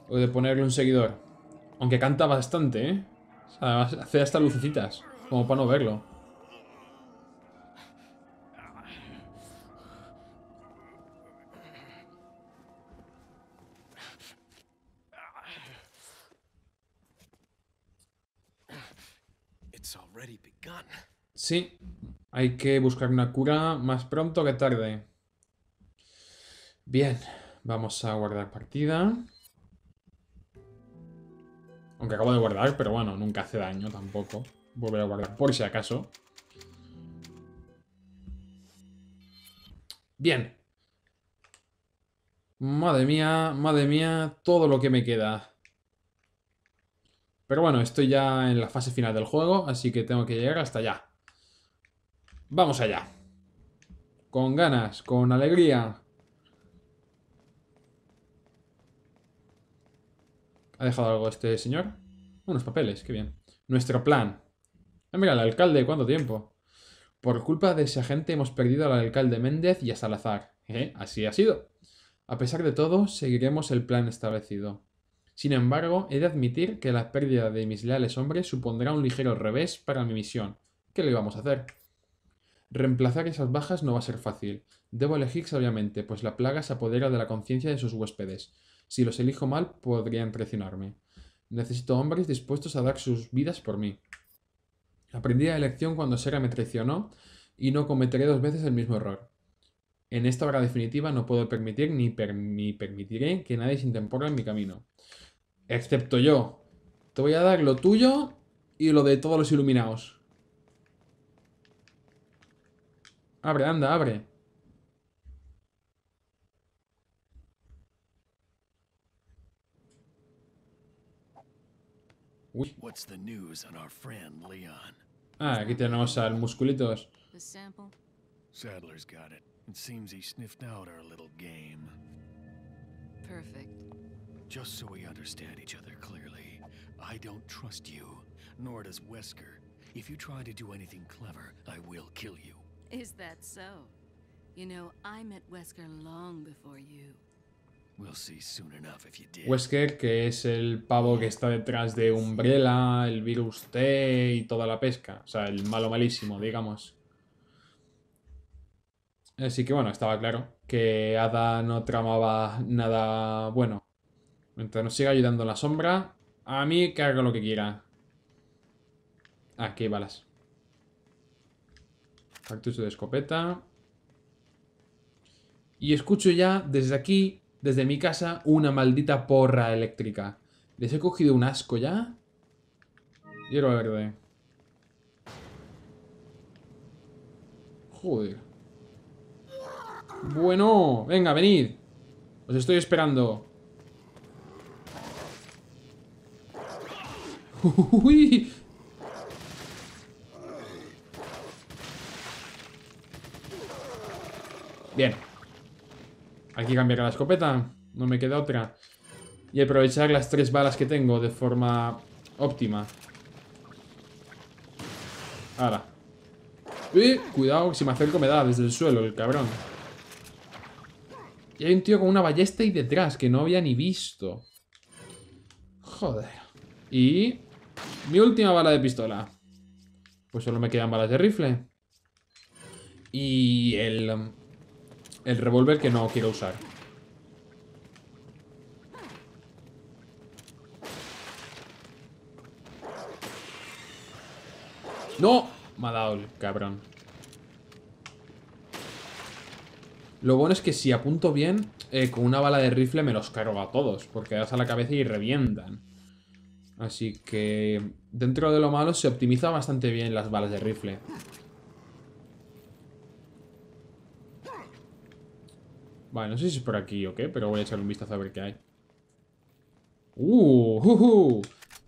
O de ponerle un seguidor. Aunque canta bastante, ¿eh? Hace hasta lucecitas. Como para no verlo. Sí, hay que buscar una cura más pronto que tarde. Bien vamos a guardar partida. Aunque acabo de guardar, pero bueno, nunca hace daño tampoco. Volver a guardar por si acaso. Bien. Madre mía, madre mía, todo lo que me queda. Pero bueno, estoy ya en la fase final del juego, así que tengo que llegar hasta allá. Vamos allá. Con ganas, con alegría. ¿Ha dejado algo este señor? Unos papeles, qué bien. Nuestro plan. Ah, mira, el alcalde, ¿cuánto tiempo? Por culpa de ese agente hemos perdido al alcalde Méndez y a Salazar. ¿Eh? Así ha sido. A pesar de todo, seguiremos el plan establecido. Sin embargo, he de admitir que la pérdida de mis leales hombres supondrá un ligero revés para mi misión. ¿Qué le vamos a hacer? Reemplazar esas bajas no va a ser fácil. Debo elegir sabiamente, pues la plaga se apodera de la conciencia de sus huéspedes. Si los elijo mal, podrían traicionarme. Necesito hombres dispuestos a dar sus vidas por mí. Aprendí la lección cuando Sera me traicionó y no cometeré dos veces el mismo error. En esta hora definitiva no puedo permitir ni, permitiré que nadie se intemporre en mi camino. Excepto yo. Te voy a dar lo tuyo y lo de todos los iluminados. Abre, anda, abre. Uy. What's the news on our friend Leon? Ah, aquí tenemos al Musculitos. Sadler's got it. It seems he sniffed out our little game. Perfect. Just so we understand each other clearly, I don't trust you, nor does Wesker. If you try to do anything clever, I will kill you. Is that so? You know, I met Wesker long before you. Wesker, que es el pavo que está detrás de Umbrella, el Virus T y toda la pesca. O sea, el malo malísimo, digamos. Así que bueno, estaba claro que Ada no tramaba nada bueno. Mientras nos siga ayudando en la sombra, a mí que haga lo que quiera. Aquí balas. Cartucho de escopeta. Y escucho ya desde aquí, desde mi casa, una maldita porra eléctrica. ¿Les he cogido un asco ya? Hierro verde. Joder. Bueno, venga, venid. Os estoy esperando. Uy. Bien. Aquí cambiar la escopeta. No me queda otra. Y aprovechar las tres balas que tengo de forma óptima. Ahora. Uy, cuidado, si me acerco me da desde el suelo el cabrón. Y hay un tío con una ballesta ahí detrás que no había ni visto. Joder. Y... Mi última bala de pistola. Pues solo me quedan balas de rifle. Y el... El revólver que no quiero usar. ¡No! Me ha dado el cabrón. Lo bueno es que si apunto bien, eh, con una bala de rifle me los cargo a todos, porque das a la cabeza y revientan. Así que dentro de lo malo se optimiza bastante bien las balas de rifle. Vale, no sé si es por aquí o qué, pero voy a echar un vistazo a ver qué hay. ¡Uh! uh, uh.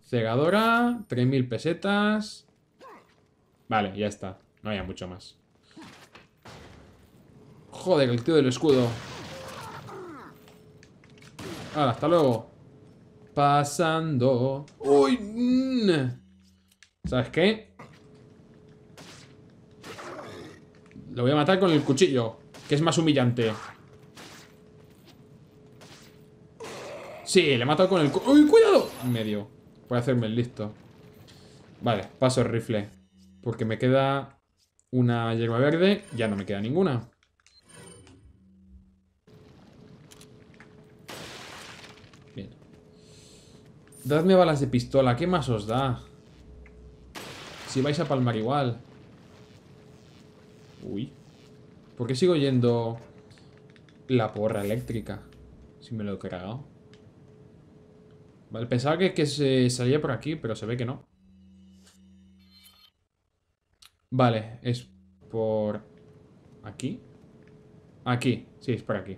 Cegadora, 3.000 pesetas. Vale, ya está. No había mucho más. Joder, el tío del escudo. Ah, hasta luego. Pasando. ¡Uy! ¿Sabes qué? Lo voy a matar con el cuchillo, que es más humillante. Sí, le he matado con el... ¡Uy, cuidado! Medio. Voy a hacerme el listo. Vale, paso el rifle. Porque me queda una hierba verde. Ya no me queda ninguna. Dadme balas de pistola, ¿qué más os da? Si vais a palmar igual. Uy. ¿Por qué sigo yendo la porra eléctrica? Si me lo he cargado. Vale, pensaba que, que se salía por aquí, pero se ve que no. Vale, es por... ¿Aquí? Aquí, sí, es por aquí.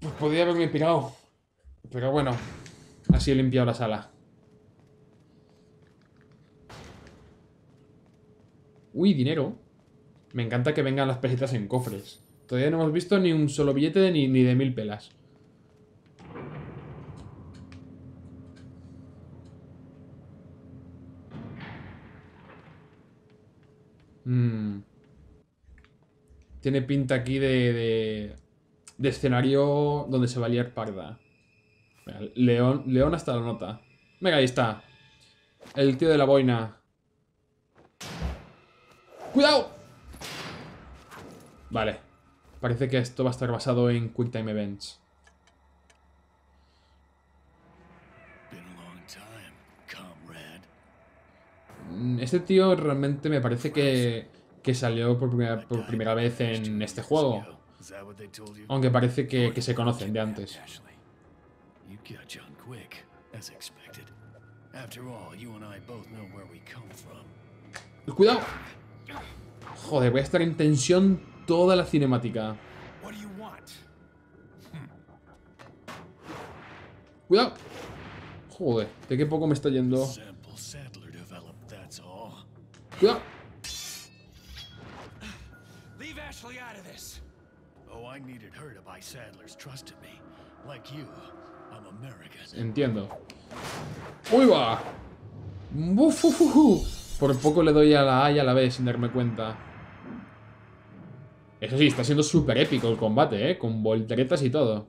Pues podría haberme pirado. Pero bueno, así he limpiado la sala. Uy, dinero. Me encanta que vengan las pesetas en cofres. Todavía no hemos visto ni un solo billete de, ni, ni de mil pelas. Mm. Tiene pinta aquí de, de, escenario donde se va a liar parda. León, León hasta la nota. Venga, ahí está. El tío de la boina. ¡Cuidado! Vale. Parece que esto va a estar basado en QuickTime Events. Mm, este tío realmente me parece que, que salió por primera, primera, vez en este juego. Aunque parece que, que se conocen de antes. ¡Cuidado! Joder, voy a estar en tensión toda la cinemática. ¡Cuidado! Joder, de qué poco me está yendo. Cuidado. Entiendo. ¡Uy, va! Por poco le doy a la A y a la B sin darme cuenta. Eso sí, está siendo súper épico el combate, ¿eh? Con volteretas y todo.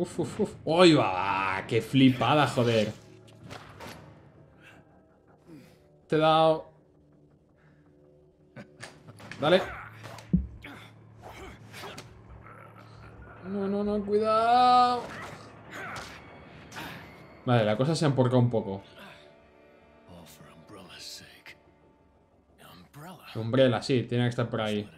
Uf, uf, uf. ¡Uy, va! ¡Qué flipada, joder! Te he dado... Dale. No, no, no, cuidado. Vale, la cosa se ha emporcado un poco. Umbrella, sí, tiene que estar por ahí.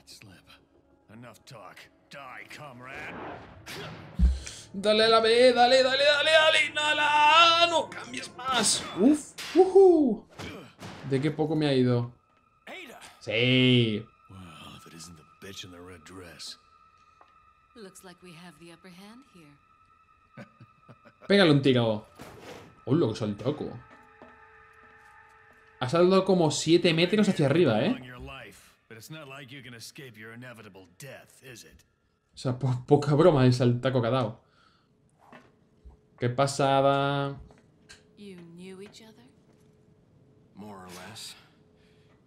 Dale a la B, dale, dale, dale, dale, nada, no cambies más. Uf, uh ¿De qué poco me ha ido? Sí. Pégale un tiro. ¡Oh, lo que saltaco! Ha saltado como 7 metros hacia arriba, ¿eh? O sea, po poca broma el saltaco que ha dado. ¡Qué pasada! More or less.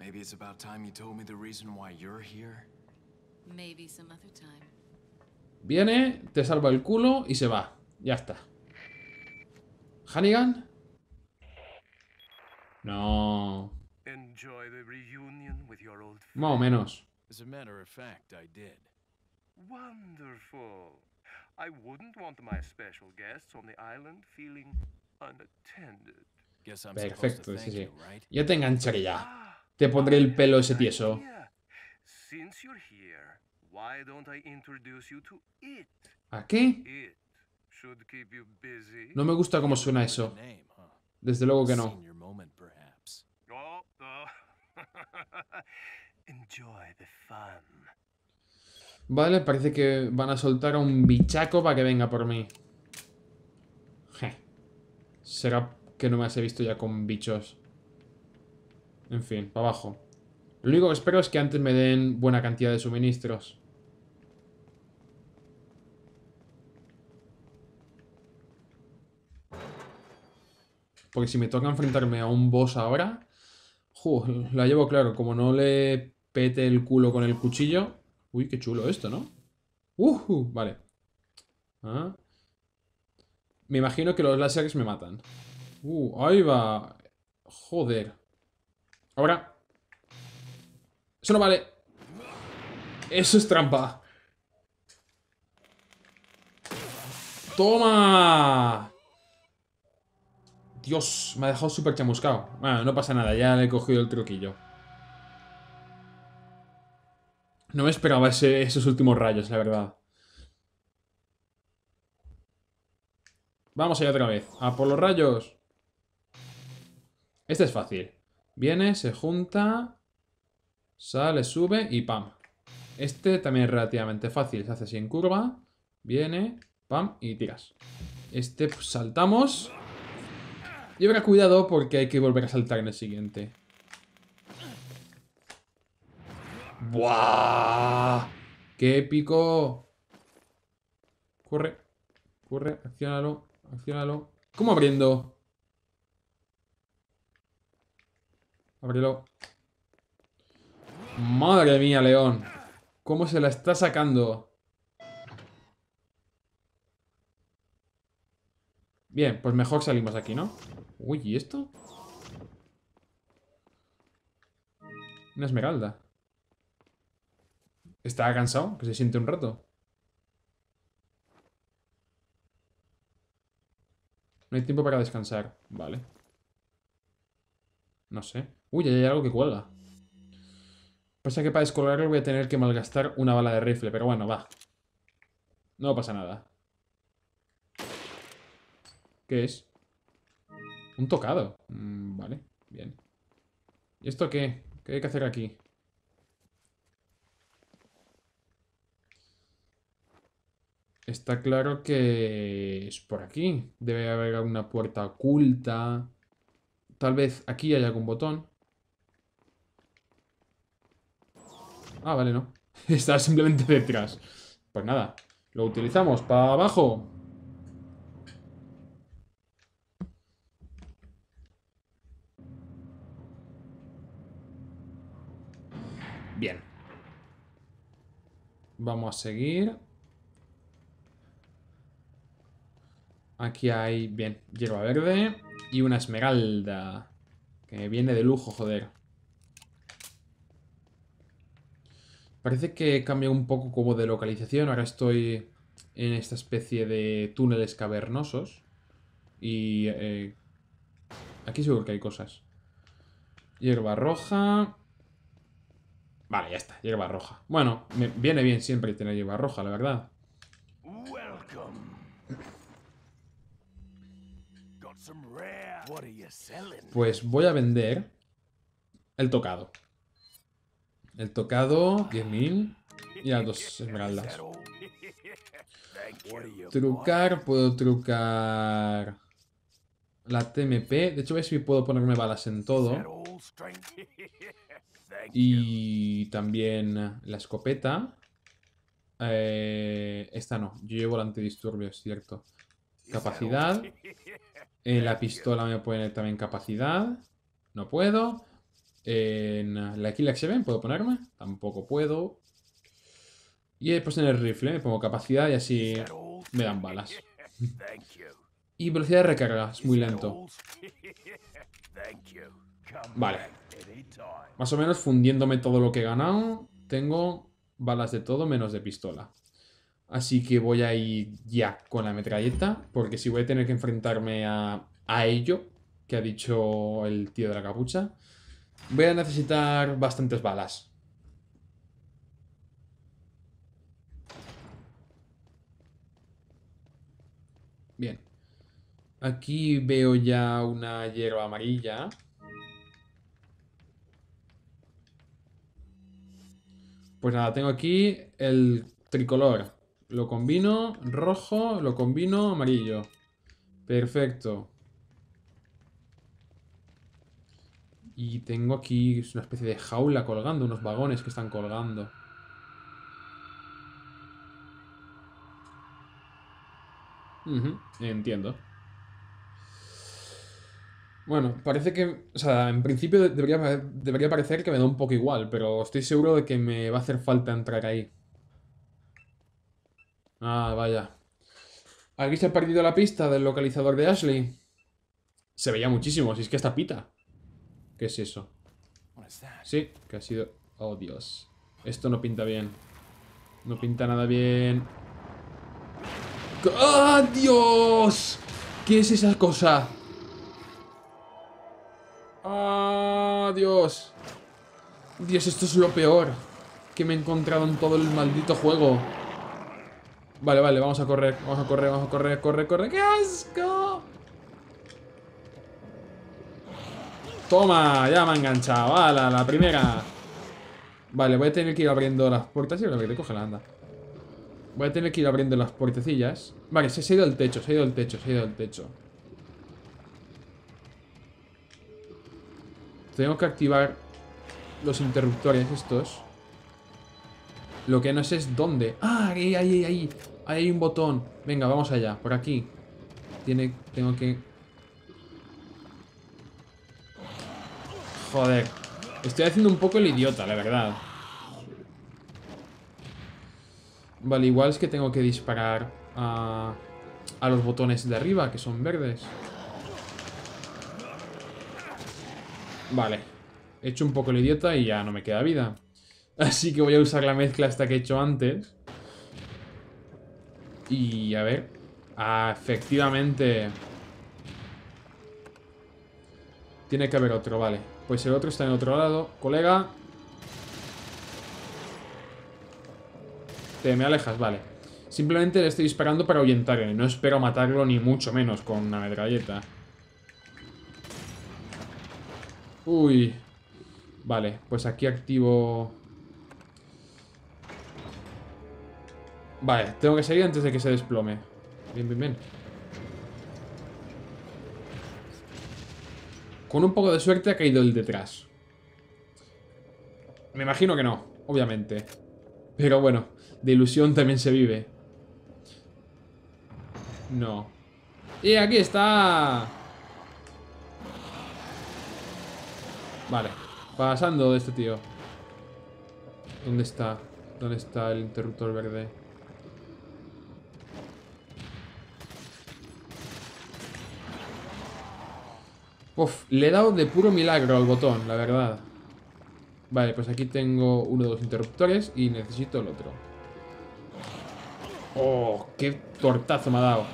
Maybe it's about time you told me the reason why you're here. Maybe some other time. Viene, te salva el culo y se va. Ya está. ¿Hannigan? No. Enjoy the reunion with your old friend. Más o menos. As a matter of fact, I did. Wonderful. I wouldn't want my special guests on the island feeling unattended. Perfecto, sí, sí. Yo te engancharé ya. Ah, te pondré el pelo ese tieso. ¿A qué? No me gusta cómo suena eso. Desde luego que no. Vale, parece que van a soltar a un bichaco para que venga por mí. Será que no me has visto ya con bichos. En fin, para abajo. Lo único que espero es que antes me den buena cantidad de suministros. Porque si me toca enfrentarme a un boss ahora... la llevo claro. Como no le pete el culo con el cuchillo... Uy, qué chulo esto, ¿no? Uh, vale. Ah. Me imagino que los láseres me matan. Uh, ahí va. Joder. Ahora. Eso no vale. Eso es trampa. ¡Toma! Dios, me ha dejado súper chamuscado. Bueno, no pasa nada, ya le he cogido el truquillo. No me esperaba esos últimos rayos, la verdad. Vamos allá otra vez. A por los rayos. Este es fácil. Viene, se junta, sale, sube y ¡pam! Este también es relativamente fácil. Se hace así en curva. Viene, pam, y tiras. Este pues, saltamos. Y habrá cuidado porque hay que volver a saltar en el siguiente. ¡Buah! ¡Qué épico! Corre. Corre, accionalo, accionalo. ¿Cómo abriendo? Ábrelo. Madre mía, León. ¿Cómo se la está sacando? Bien, pues mejor salimos aquí, ¿no? Uy, ¿y esto? Una esmeralda. ¿Está cansado? Que se siente un rato. No hay tiempo para descansar. Vale. No sé. Uy, hay algo que cuelga. Pasa que para descolgarlo voy a tener que malgastar una bala de rifle. Pero bueno, va. No pasa nada. ¿Qué es? Un tocado. Mm, vale, bien. ¿Y esto qué? ¿Qué hay que hacer aquí? Está claro que es por aquí. Debe haber alguna puerta oculta. Tal vez aquí hay algún botón. Ah, vale, no. Está simplemente detrás. Pues nada, lo utilizamos para abajo. Bien. Vamos a seguir. Aquí hay, bien, hierba verde y una esmeralda. Que viene de lujo, joder. Parece que cambia un poco como de localización. Ahora estoy en esta especie de túneles cavernosos. Y eh, aquí seguro que hay cosas. Hierba roja. Vale, ya está, hierba roja. Bueno, me viene bien siempre tener hierba roja, la verdad. Pues voy a vender el tocado. El tocado, 10.000 y las dos esmeraldas. Trucar, puedo trucar la TMP. De hecho, voy a ver si puedo ponerme balas en todo. Y también la escopeta. Eh, esta no, yo llevo el antidisturbio, es cierto. Capacidad. En la pistola me pone también capacidad. No puedo. En la Kill 7 puedo ponerme. Tampoco puedo. Y pues en el rifle me pongo capacidad y así me dan balas. Y velocidad de recarga, es muy lento. Vale. Más o menos fundiéndome todo lo que he ganado, tengo balas de todo menos de pistola. Así que voy a ir ya con la metralleta, porque si voy a tener que enfrentarme a, a ello, que ha dicho el tío de la capucha, voy a necesitar bastantes balas. Bien. Aquí veo ya una hierba amarilla. Pues nada, tengo aquí el tricolor. Lo combino rojo, lo combino amarillo. Perfecto. Y tengo aquí una especie de jaula colgando, unos vagones que están colgando. entiendo. Bueno, parece que, o sea, en principio debería, debería parecer que me da un poco igual, pero estoy seguro de que me va a hacer falta entrar ahí. Ah, vaya. ¿Aquí se ha perdido la pista del localizador de Ashley? Se veía muchísimo, si es que está pita. ¿Qué es eso? Sí, que ha sido... Oh, Dios. Esto no pinta bien. No pinta nada bien. ¡Ah, Dios! ¿Qué es esa cosa? ¡Ah, Dios! Dios, esto es lo peor que me he encontrado en todo el maldito juego. Vale, vale, vamos a correr, vamos a correr, vamos a correr, corre, corre. ¡Qué asco! Toma, ya me ha enganchado. Vale, la primera. Vale, voy a tener que ir abriendo las puertas. Y ahora que te coge la anda. Voy a tener que ir abriendo las puertecillas. Vale, se ha ido el techo, se ha ido el techo, se ha ido el techo. Tengo que activar los interruptores estos. Lo que no sé es dónde. ¡Ah! Ahí, ahí, ahí. Ahí hay un botón. Venga, vamos allá. Por aquí. Tengo que... Joder. Estoy haciendo un poco el idiota, la verdad. Vale, igual es que tengo que disparar a, a los botones de arriba, que son verdes. Vale. He hecho un poco el idiota y ya no me queda vida. Así que voy a usar la mezcla esta que he hecho antes. Y a ver. Ah, efectivamente. Tiene que haber otro, vale. Pues el otro está en otro lado. Colega. Te me alejas, vale. Simplemente le estoy disparando para ahuyentarle. No espero matarlo ni mucho menos con una metralleta. Uy. Vale, pues aquí activo... Vale, tengo que salir antes de que se desplome. Bien, bien, bien. Con un poco de suerte ha caído el detrás. Me imagino que no, obviamente. Pero bueno, de ilusión también se vive. No. Y aquí está. Vale. Pasando de este tío. ¿Dónde está? ¿Dónde está el interruptor verde? Uf, le he dado de puro milagro al botón, la verdad. Vale, pues aquí tengo uno de los interruptores y necesito el otro. Oh, qué tortazo me ha dado.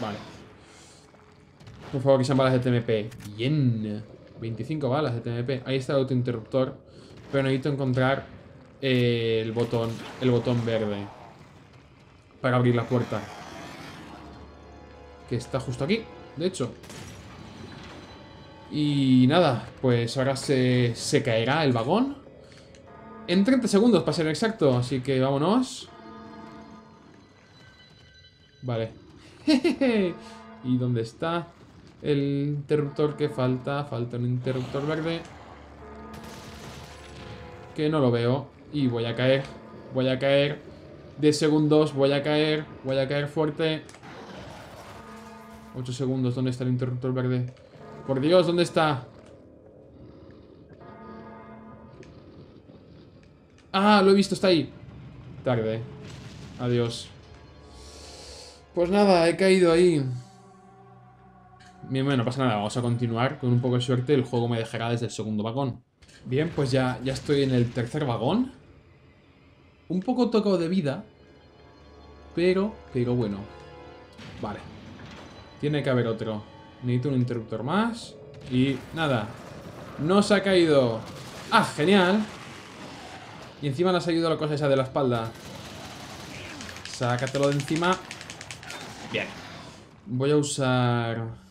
Vale. Por favor, que sean balas de TMP. Bien. 25 balas de TMP. Ahí está el otro interruptor. Pero necesito encontrar eh, el botón el botón verde. Para abrir la puerta. Que está justo aquí de hecho. Y nada, pues ahora se, se caerá el vagón. En 30 segundos, para ser exacto. Así que vámonos. Vale. ¿Y dónde está el interruptor que falta? Falta un interruptor verde. Que no lo veo. Y voy a caer. Voy a caer. 10 segundos, voy a caer. Voy a caer fuerte. 8 segundos. ¿Dónde está el interruptor verde? Por Dios, ¿dónde está? Ah, lo he visto, está ahí. Tarde. Adiós. Pues nada, he caído ahí. Bien, bueno, no pasa nada. Vamos a continuar. Con un poco de suerte, el juego me dejará desde el segundo vagón. Bien, pues ya, ya estoy en el tercer vagón. Un poco tocado de vida. Pero, pero bueno. Vale. Tiene que haber otro. Necesito un interruptor más. Y nada. No se ha caído. ¡Ah, genial! Y encima le ha salido la cosa esa de la espalda. Sácatelo de encima. Bien. Voy a usar...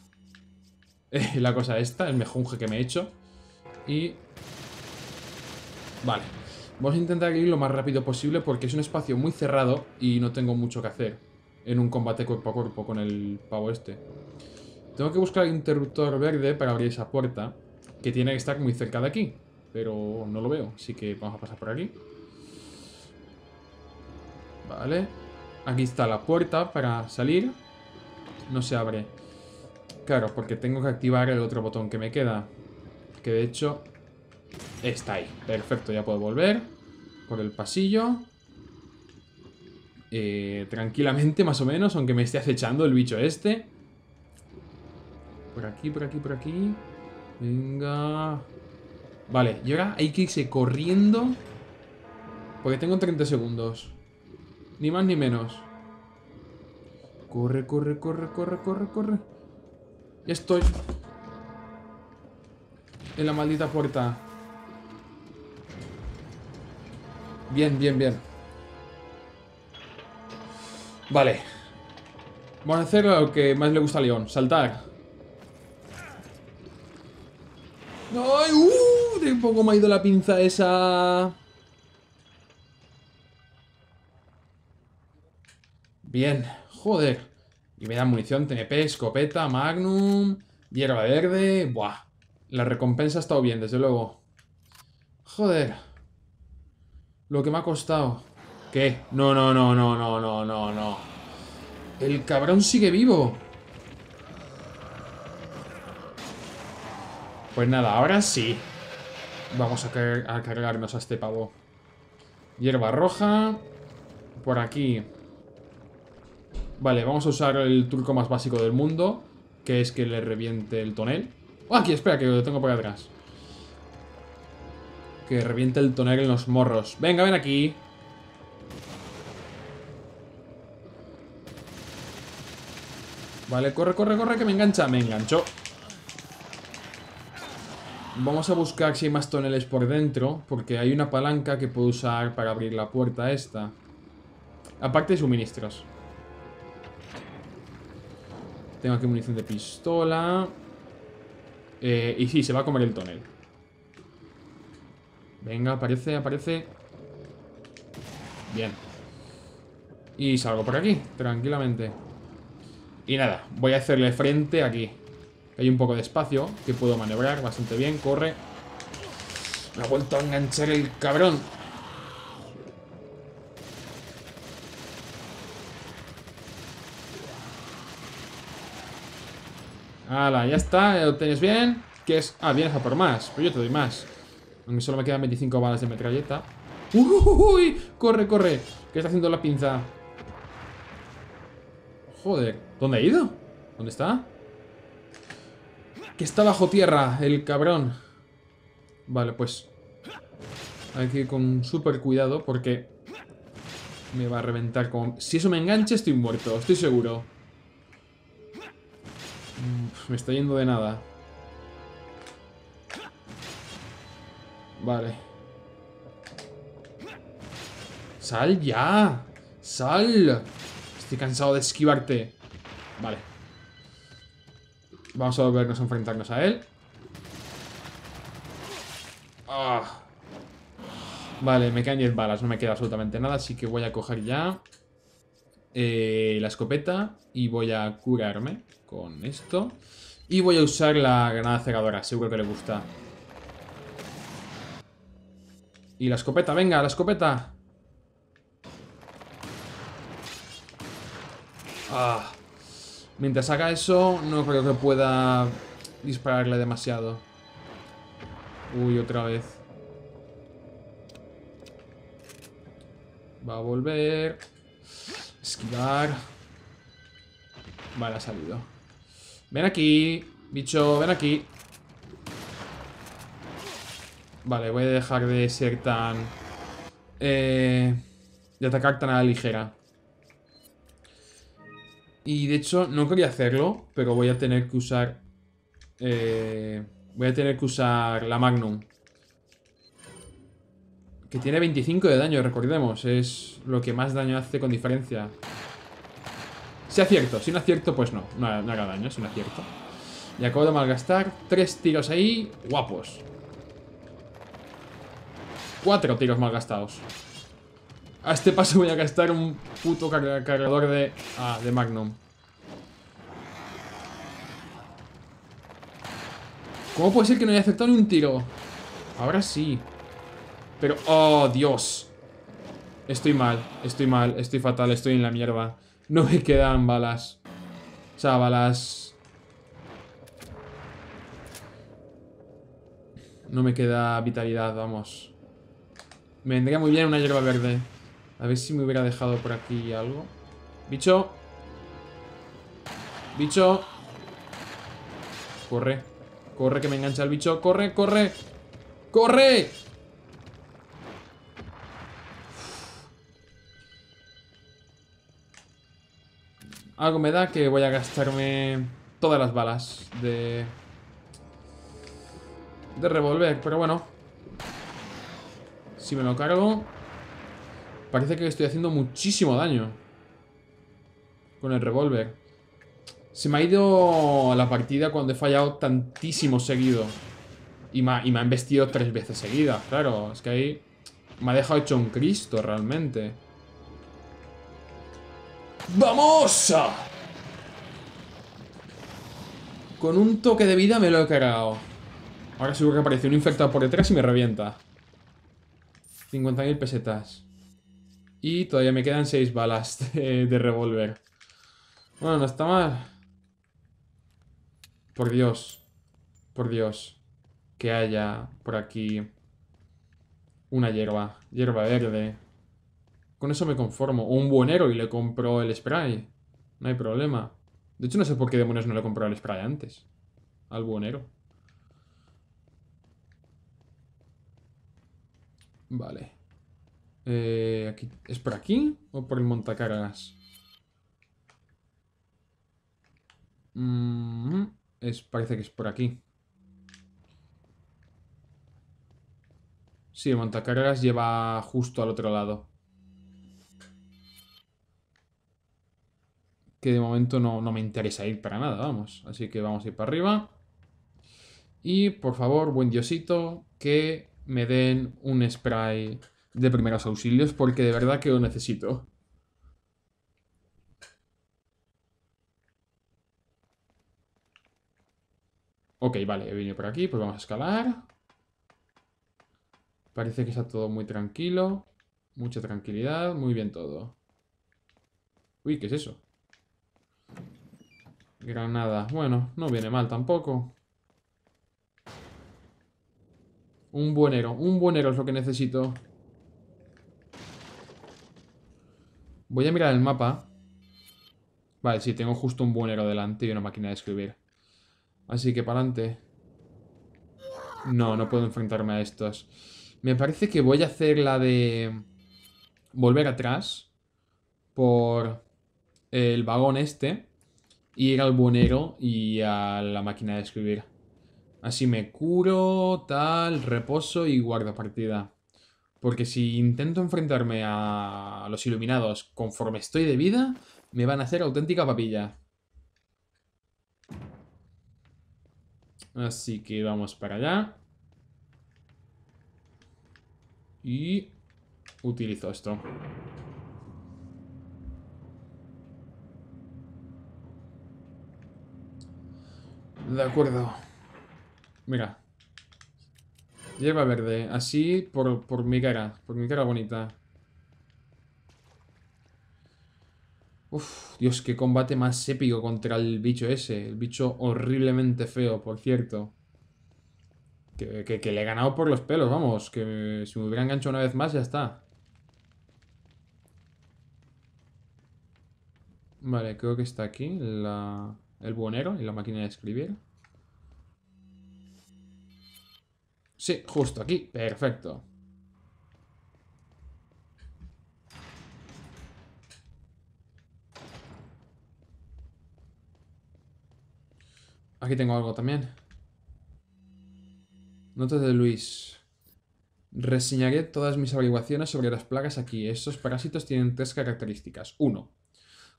Eh, la cosa esta, el mejunje que me he hecho. Y... Vale. Vamos a intentar ir lo más rápido posible porque es un espacio muy cerrado y no tengo mucho que hacer en un combate cuerpo a cuerpo con el pavo este. Tengo que buscar el interruptor verde para abrir esa puerta, que tiene que estar muy cerca de aquí, pero no lo veo, así que vamos a pasar por aquí. Vale. Aquí está la puerta para salir. No se abre. Claro, porque tengo que activar el otro botón que me queda. Que de hecho está ahí. Perfecto, ya puedo volver por el pasillo. Eh, tranquilamente, más o menos, aunque me esté acechando el bicho este. Por aquí, por aquí, por aquí. Venga. Vale, y ahora hay que irse corriendo. Porque tengo 30 segundos. Ni más ni menos. Corre, corre, corre, corre, corre, corre. Ya estoy. En la maldita puerta. Bien, bien, bien. Vale. Vamos a hacer lo que más le gusta a León. Saltar. ¡Ay! ¡Uh! De poco me ha ido la pinza esa. Bien. Joder. Y me dan munición, TNP, escopeta, magnum, hierba verde. Buah. La recompensa ha estado bien, desde luego. Joder. Lo que me ha costado. ¿Qué? No, no, no, no, no, no, no, no. El cabrón sigue vivo. Pues nada, ahora sí. Vamos a, a cargarnos a este pavo. Hierba roja. Por aquí. Vale, vamos a usar el truco más básico del mundo. Que es que le reviente el tonel. Oh, aquí, espera, que lo tengo por atrás. Que reviente el tonel en los morros. Venga, ven aquí. Vale, corre, corre, corre, que me engancha. Me enganchó. Vamos a buscar si hay más toneles por dentro, porque hay una palanca que puedo usar para abrir la puerta esta. Aparte de suministros. Tengo aquí munición de pistola. Eh, y sí, se va a comer el tonel. Venga, aparece, aparece. Bien. Y salgo por aquí, tranquilamente. Y nada, voy a hacerle frente aquí. Hay un poco de espacio que puedo maniobrar bastante bien. Corre. Me ha vuelto a enganchar el cabrón. Hala, ya está, lo tienes bien. ¿Qué es? Ah, vienes a por más. Pero yo te doy más. Aunque solo me quedan 25 balas de metralleta. ¡Uy! ¡Corre, corre! ¿Qué está haciendo la pinza? Joder. ¿Dónde ha ido? ¿Dónde está? Que está bajo tierra, el cabrón. Vale, pues... Hay que ir con súper cuidado porque... Me va a reventar con... Si eso me engancha, estoy muerto. Estoy seguro. Me está yendo de nada. Vale. ¡Sal ya! ¡Sal! Estoy cansado de esquivarte. Vale. Vamos a volvernos a enfrentarnos a él. Ah. Vale, me quedan 10 balas, no me queda absolutamente nada, así que voy a coger ya eh, la escopeta y voy a curarme con esto. Y voy a usar la granada cegadora, seguro que le gusta. Y la escopeta, venga, la escopeta. Ah. Mientras haga eso, no creo que pueda dispararle demasiado. Uy, otra vez. Va a volver. Esquivar. Vale, ha salido. Ven aquí, bicho, ven aquí. Vale, voy a dejar de ser tan... Eh, de atacar tan a la ligera. Y de hecho, no quería hacerlo, pero voy a tener que usar... Eh, voy a tener que usar la Magnum. Que tiene 25 de daño, recordemos. Es lo que más daño hace con diferencia. Si acierto, si no acierto, pues no. No, haga daño, si no acierto. Y acabo de malgastar tres tiros ahí, guapos. Cuatro tiros malgastados. A este paso voy a gastar un puto cargador de... Ah, de Magnum. ¿Cómo puede ser que no haya aceptado ni un tiro? Ahora sí. Pero... ¡Oh, Dios! Estoy mal, estoy mal, estoy fatal, estoy en la mierda. No me quedan balas. O sea, balas... No me queda vitalidad, vamos. Me vendría muy bien una hierba verde. A ver si me hubiera dejado por aquí algo. Bicho. Bicho. Corre. Corre que me engancha el bicho. Corre, corre. ¡Corre! Algo me da que voy a gastarme todas las balas de... De revólver, pero bueno. Si me lo cargo... Parece que estoy haciendo muchísimo daño. Con el revólver. Se me ha ido la partida cuando he fallado tantísimo seguido. Y me, y me han vestido tres veces seguidas, claro. Es que ahí me ha dejado hecho un Cristo realmente. ¡Vamos! Con un toque de vida me lo he cargado. Ahora seguro que aparece un infectado por detrás y me revienta. 50.000 pesetas. Y todavía me quedan 6 balas de, revólver. Bueno, no está mal. Por Dios. Por Dios. Que haya por aquí una hierba. Hierba verde. Con eso me conformo. O un buenero y le compro el spray. No hay problema. De hecho, no sé por qué demonios no le comprado el spray antes. Al buenero. Vale. Eh, aquí. ¿Es por aquí? ¿O por el montacargas? Mm, es, parece que es por aquí. Sí, el montacargas lleva justo al otro lado. Que de momento no, no me interesa ir para nada, vamos. Así que vamos a ir para arriba. Y por favor, buen diosito, que me den un spray de primeros auxilios porque de verdad que lo necesito. Ok, vale, he venido por aquí, pues vamos a escalar. Parece que está todo muy tranquilo. Mucha tranquilidad, muy bien todo. Uy, ¿qué es eso? Granada. Bueno, no viene mal tampoco. Un buenero. Un buenero es lo que necesito. Voy a mirar el mapa. Vale, sí, tengo justo un buenero delante y una máquina de escribir. Así que para adelante. No, no puedo enfrentarme a estos. Me parece que voy a hacer la de... Volver atrás. Por el vagón este. Ir al buenero y a la máquina de escribir. Así me curo, tal, reposo y guardo partida. Porque si intento enfrentarme a los iluminados conforme estoy de vida, me van a hacer auténtica papilla. Así que vamos para allá. Y utilizo esto. De acuerdo. Mira. Hierba verde. Así por, por mi cara. Por mi cara bonita. Uf, Dios, qué combate más épico contra el bicho ese. El bicho horriblemente feo, por cierto. Que, que, le he ganado por los pelos, vamos. Que si me hubiera enganchado una vez más, ya está. Vale, creo que está aquí el buonero y la máquina de escribir. Sí, justo aquí. Perfecto. Aquí tengo algo también. Notas de Luis. Reseñaré todas mis averiguaciones sobre las plagas aquí. Estos parásitos tienen tres características. 1.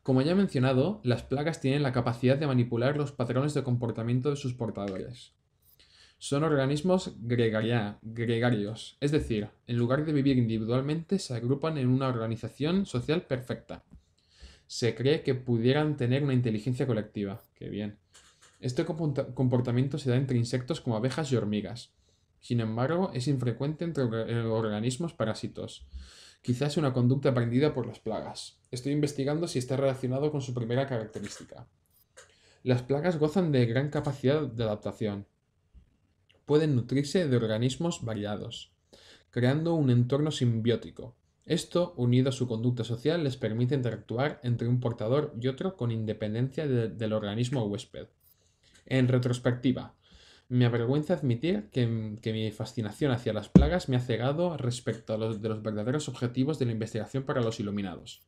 Como ya he mencionado, las plagas tienen la capacidad de manipular los patrones de comportamiento de sus portadores. Son organismos gregarios, es decir, en lugar de vivir individualmente, se agrupan en una organización social perfecta. Se cree que pudieran tener una inteligencia colectiva. Qué bien. Este comportamiento se da entre insectos como abejas y hormigas. Sin embargo, es infrecuente entre eh, organismos parásitos. Quizás una conducta aprendida por las plagas. Estoy investigando si está relacionado con su primera característica. Las plagas gozan de gran capacidad de adaptación. Pueden nutrirse de organismos variados, creando un entorno simbiótico. Esto, unido a su conducta social, les permite interactuar entre un portador y otro con independencia del organismo huésped. En retrospectiva, me avergüenza admitir que, mi fascinación hacia las plagas me ha cegado respecto a los, de los verdaderos objetivos de la investigación para los iluminados.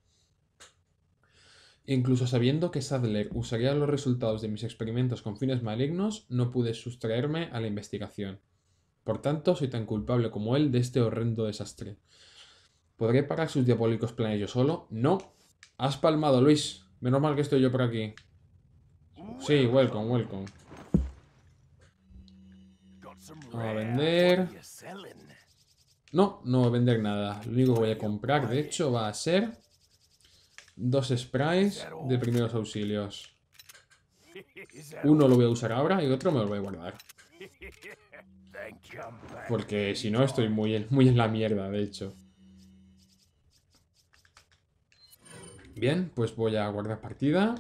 Incluso sabiendo que Sadler usaría los resultados de mis experimentos con fines malignos, no pude sustraerme a la investigación. Por tanto, soy tan culpable como él de este horrendo desastre. ¿Podré parar sus diabólicos planes yo solo? No. Has palmado, Luis. Menos mal que estoy yo por aquí. Sí, welcome, welcome. Vamos a vender. No, no voy a vender nada. Lo único que voy a comprar, de hecho, va a ser dos sprays de primeros auxilios. Uno lo voy a usar ahora y otro me lo voy a guardar. Porque si no estoy muy en, muy en la mierda, de hecho. Bien, pues voy a guardar partida.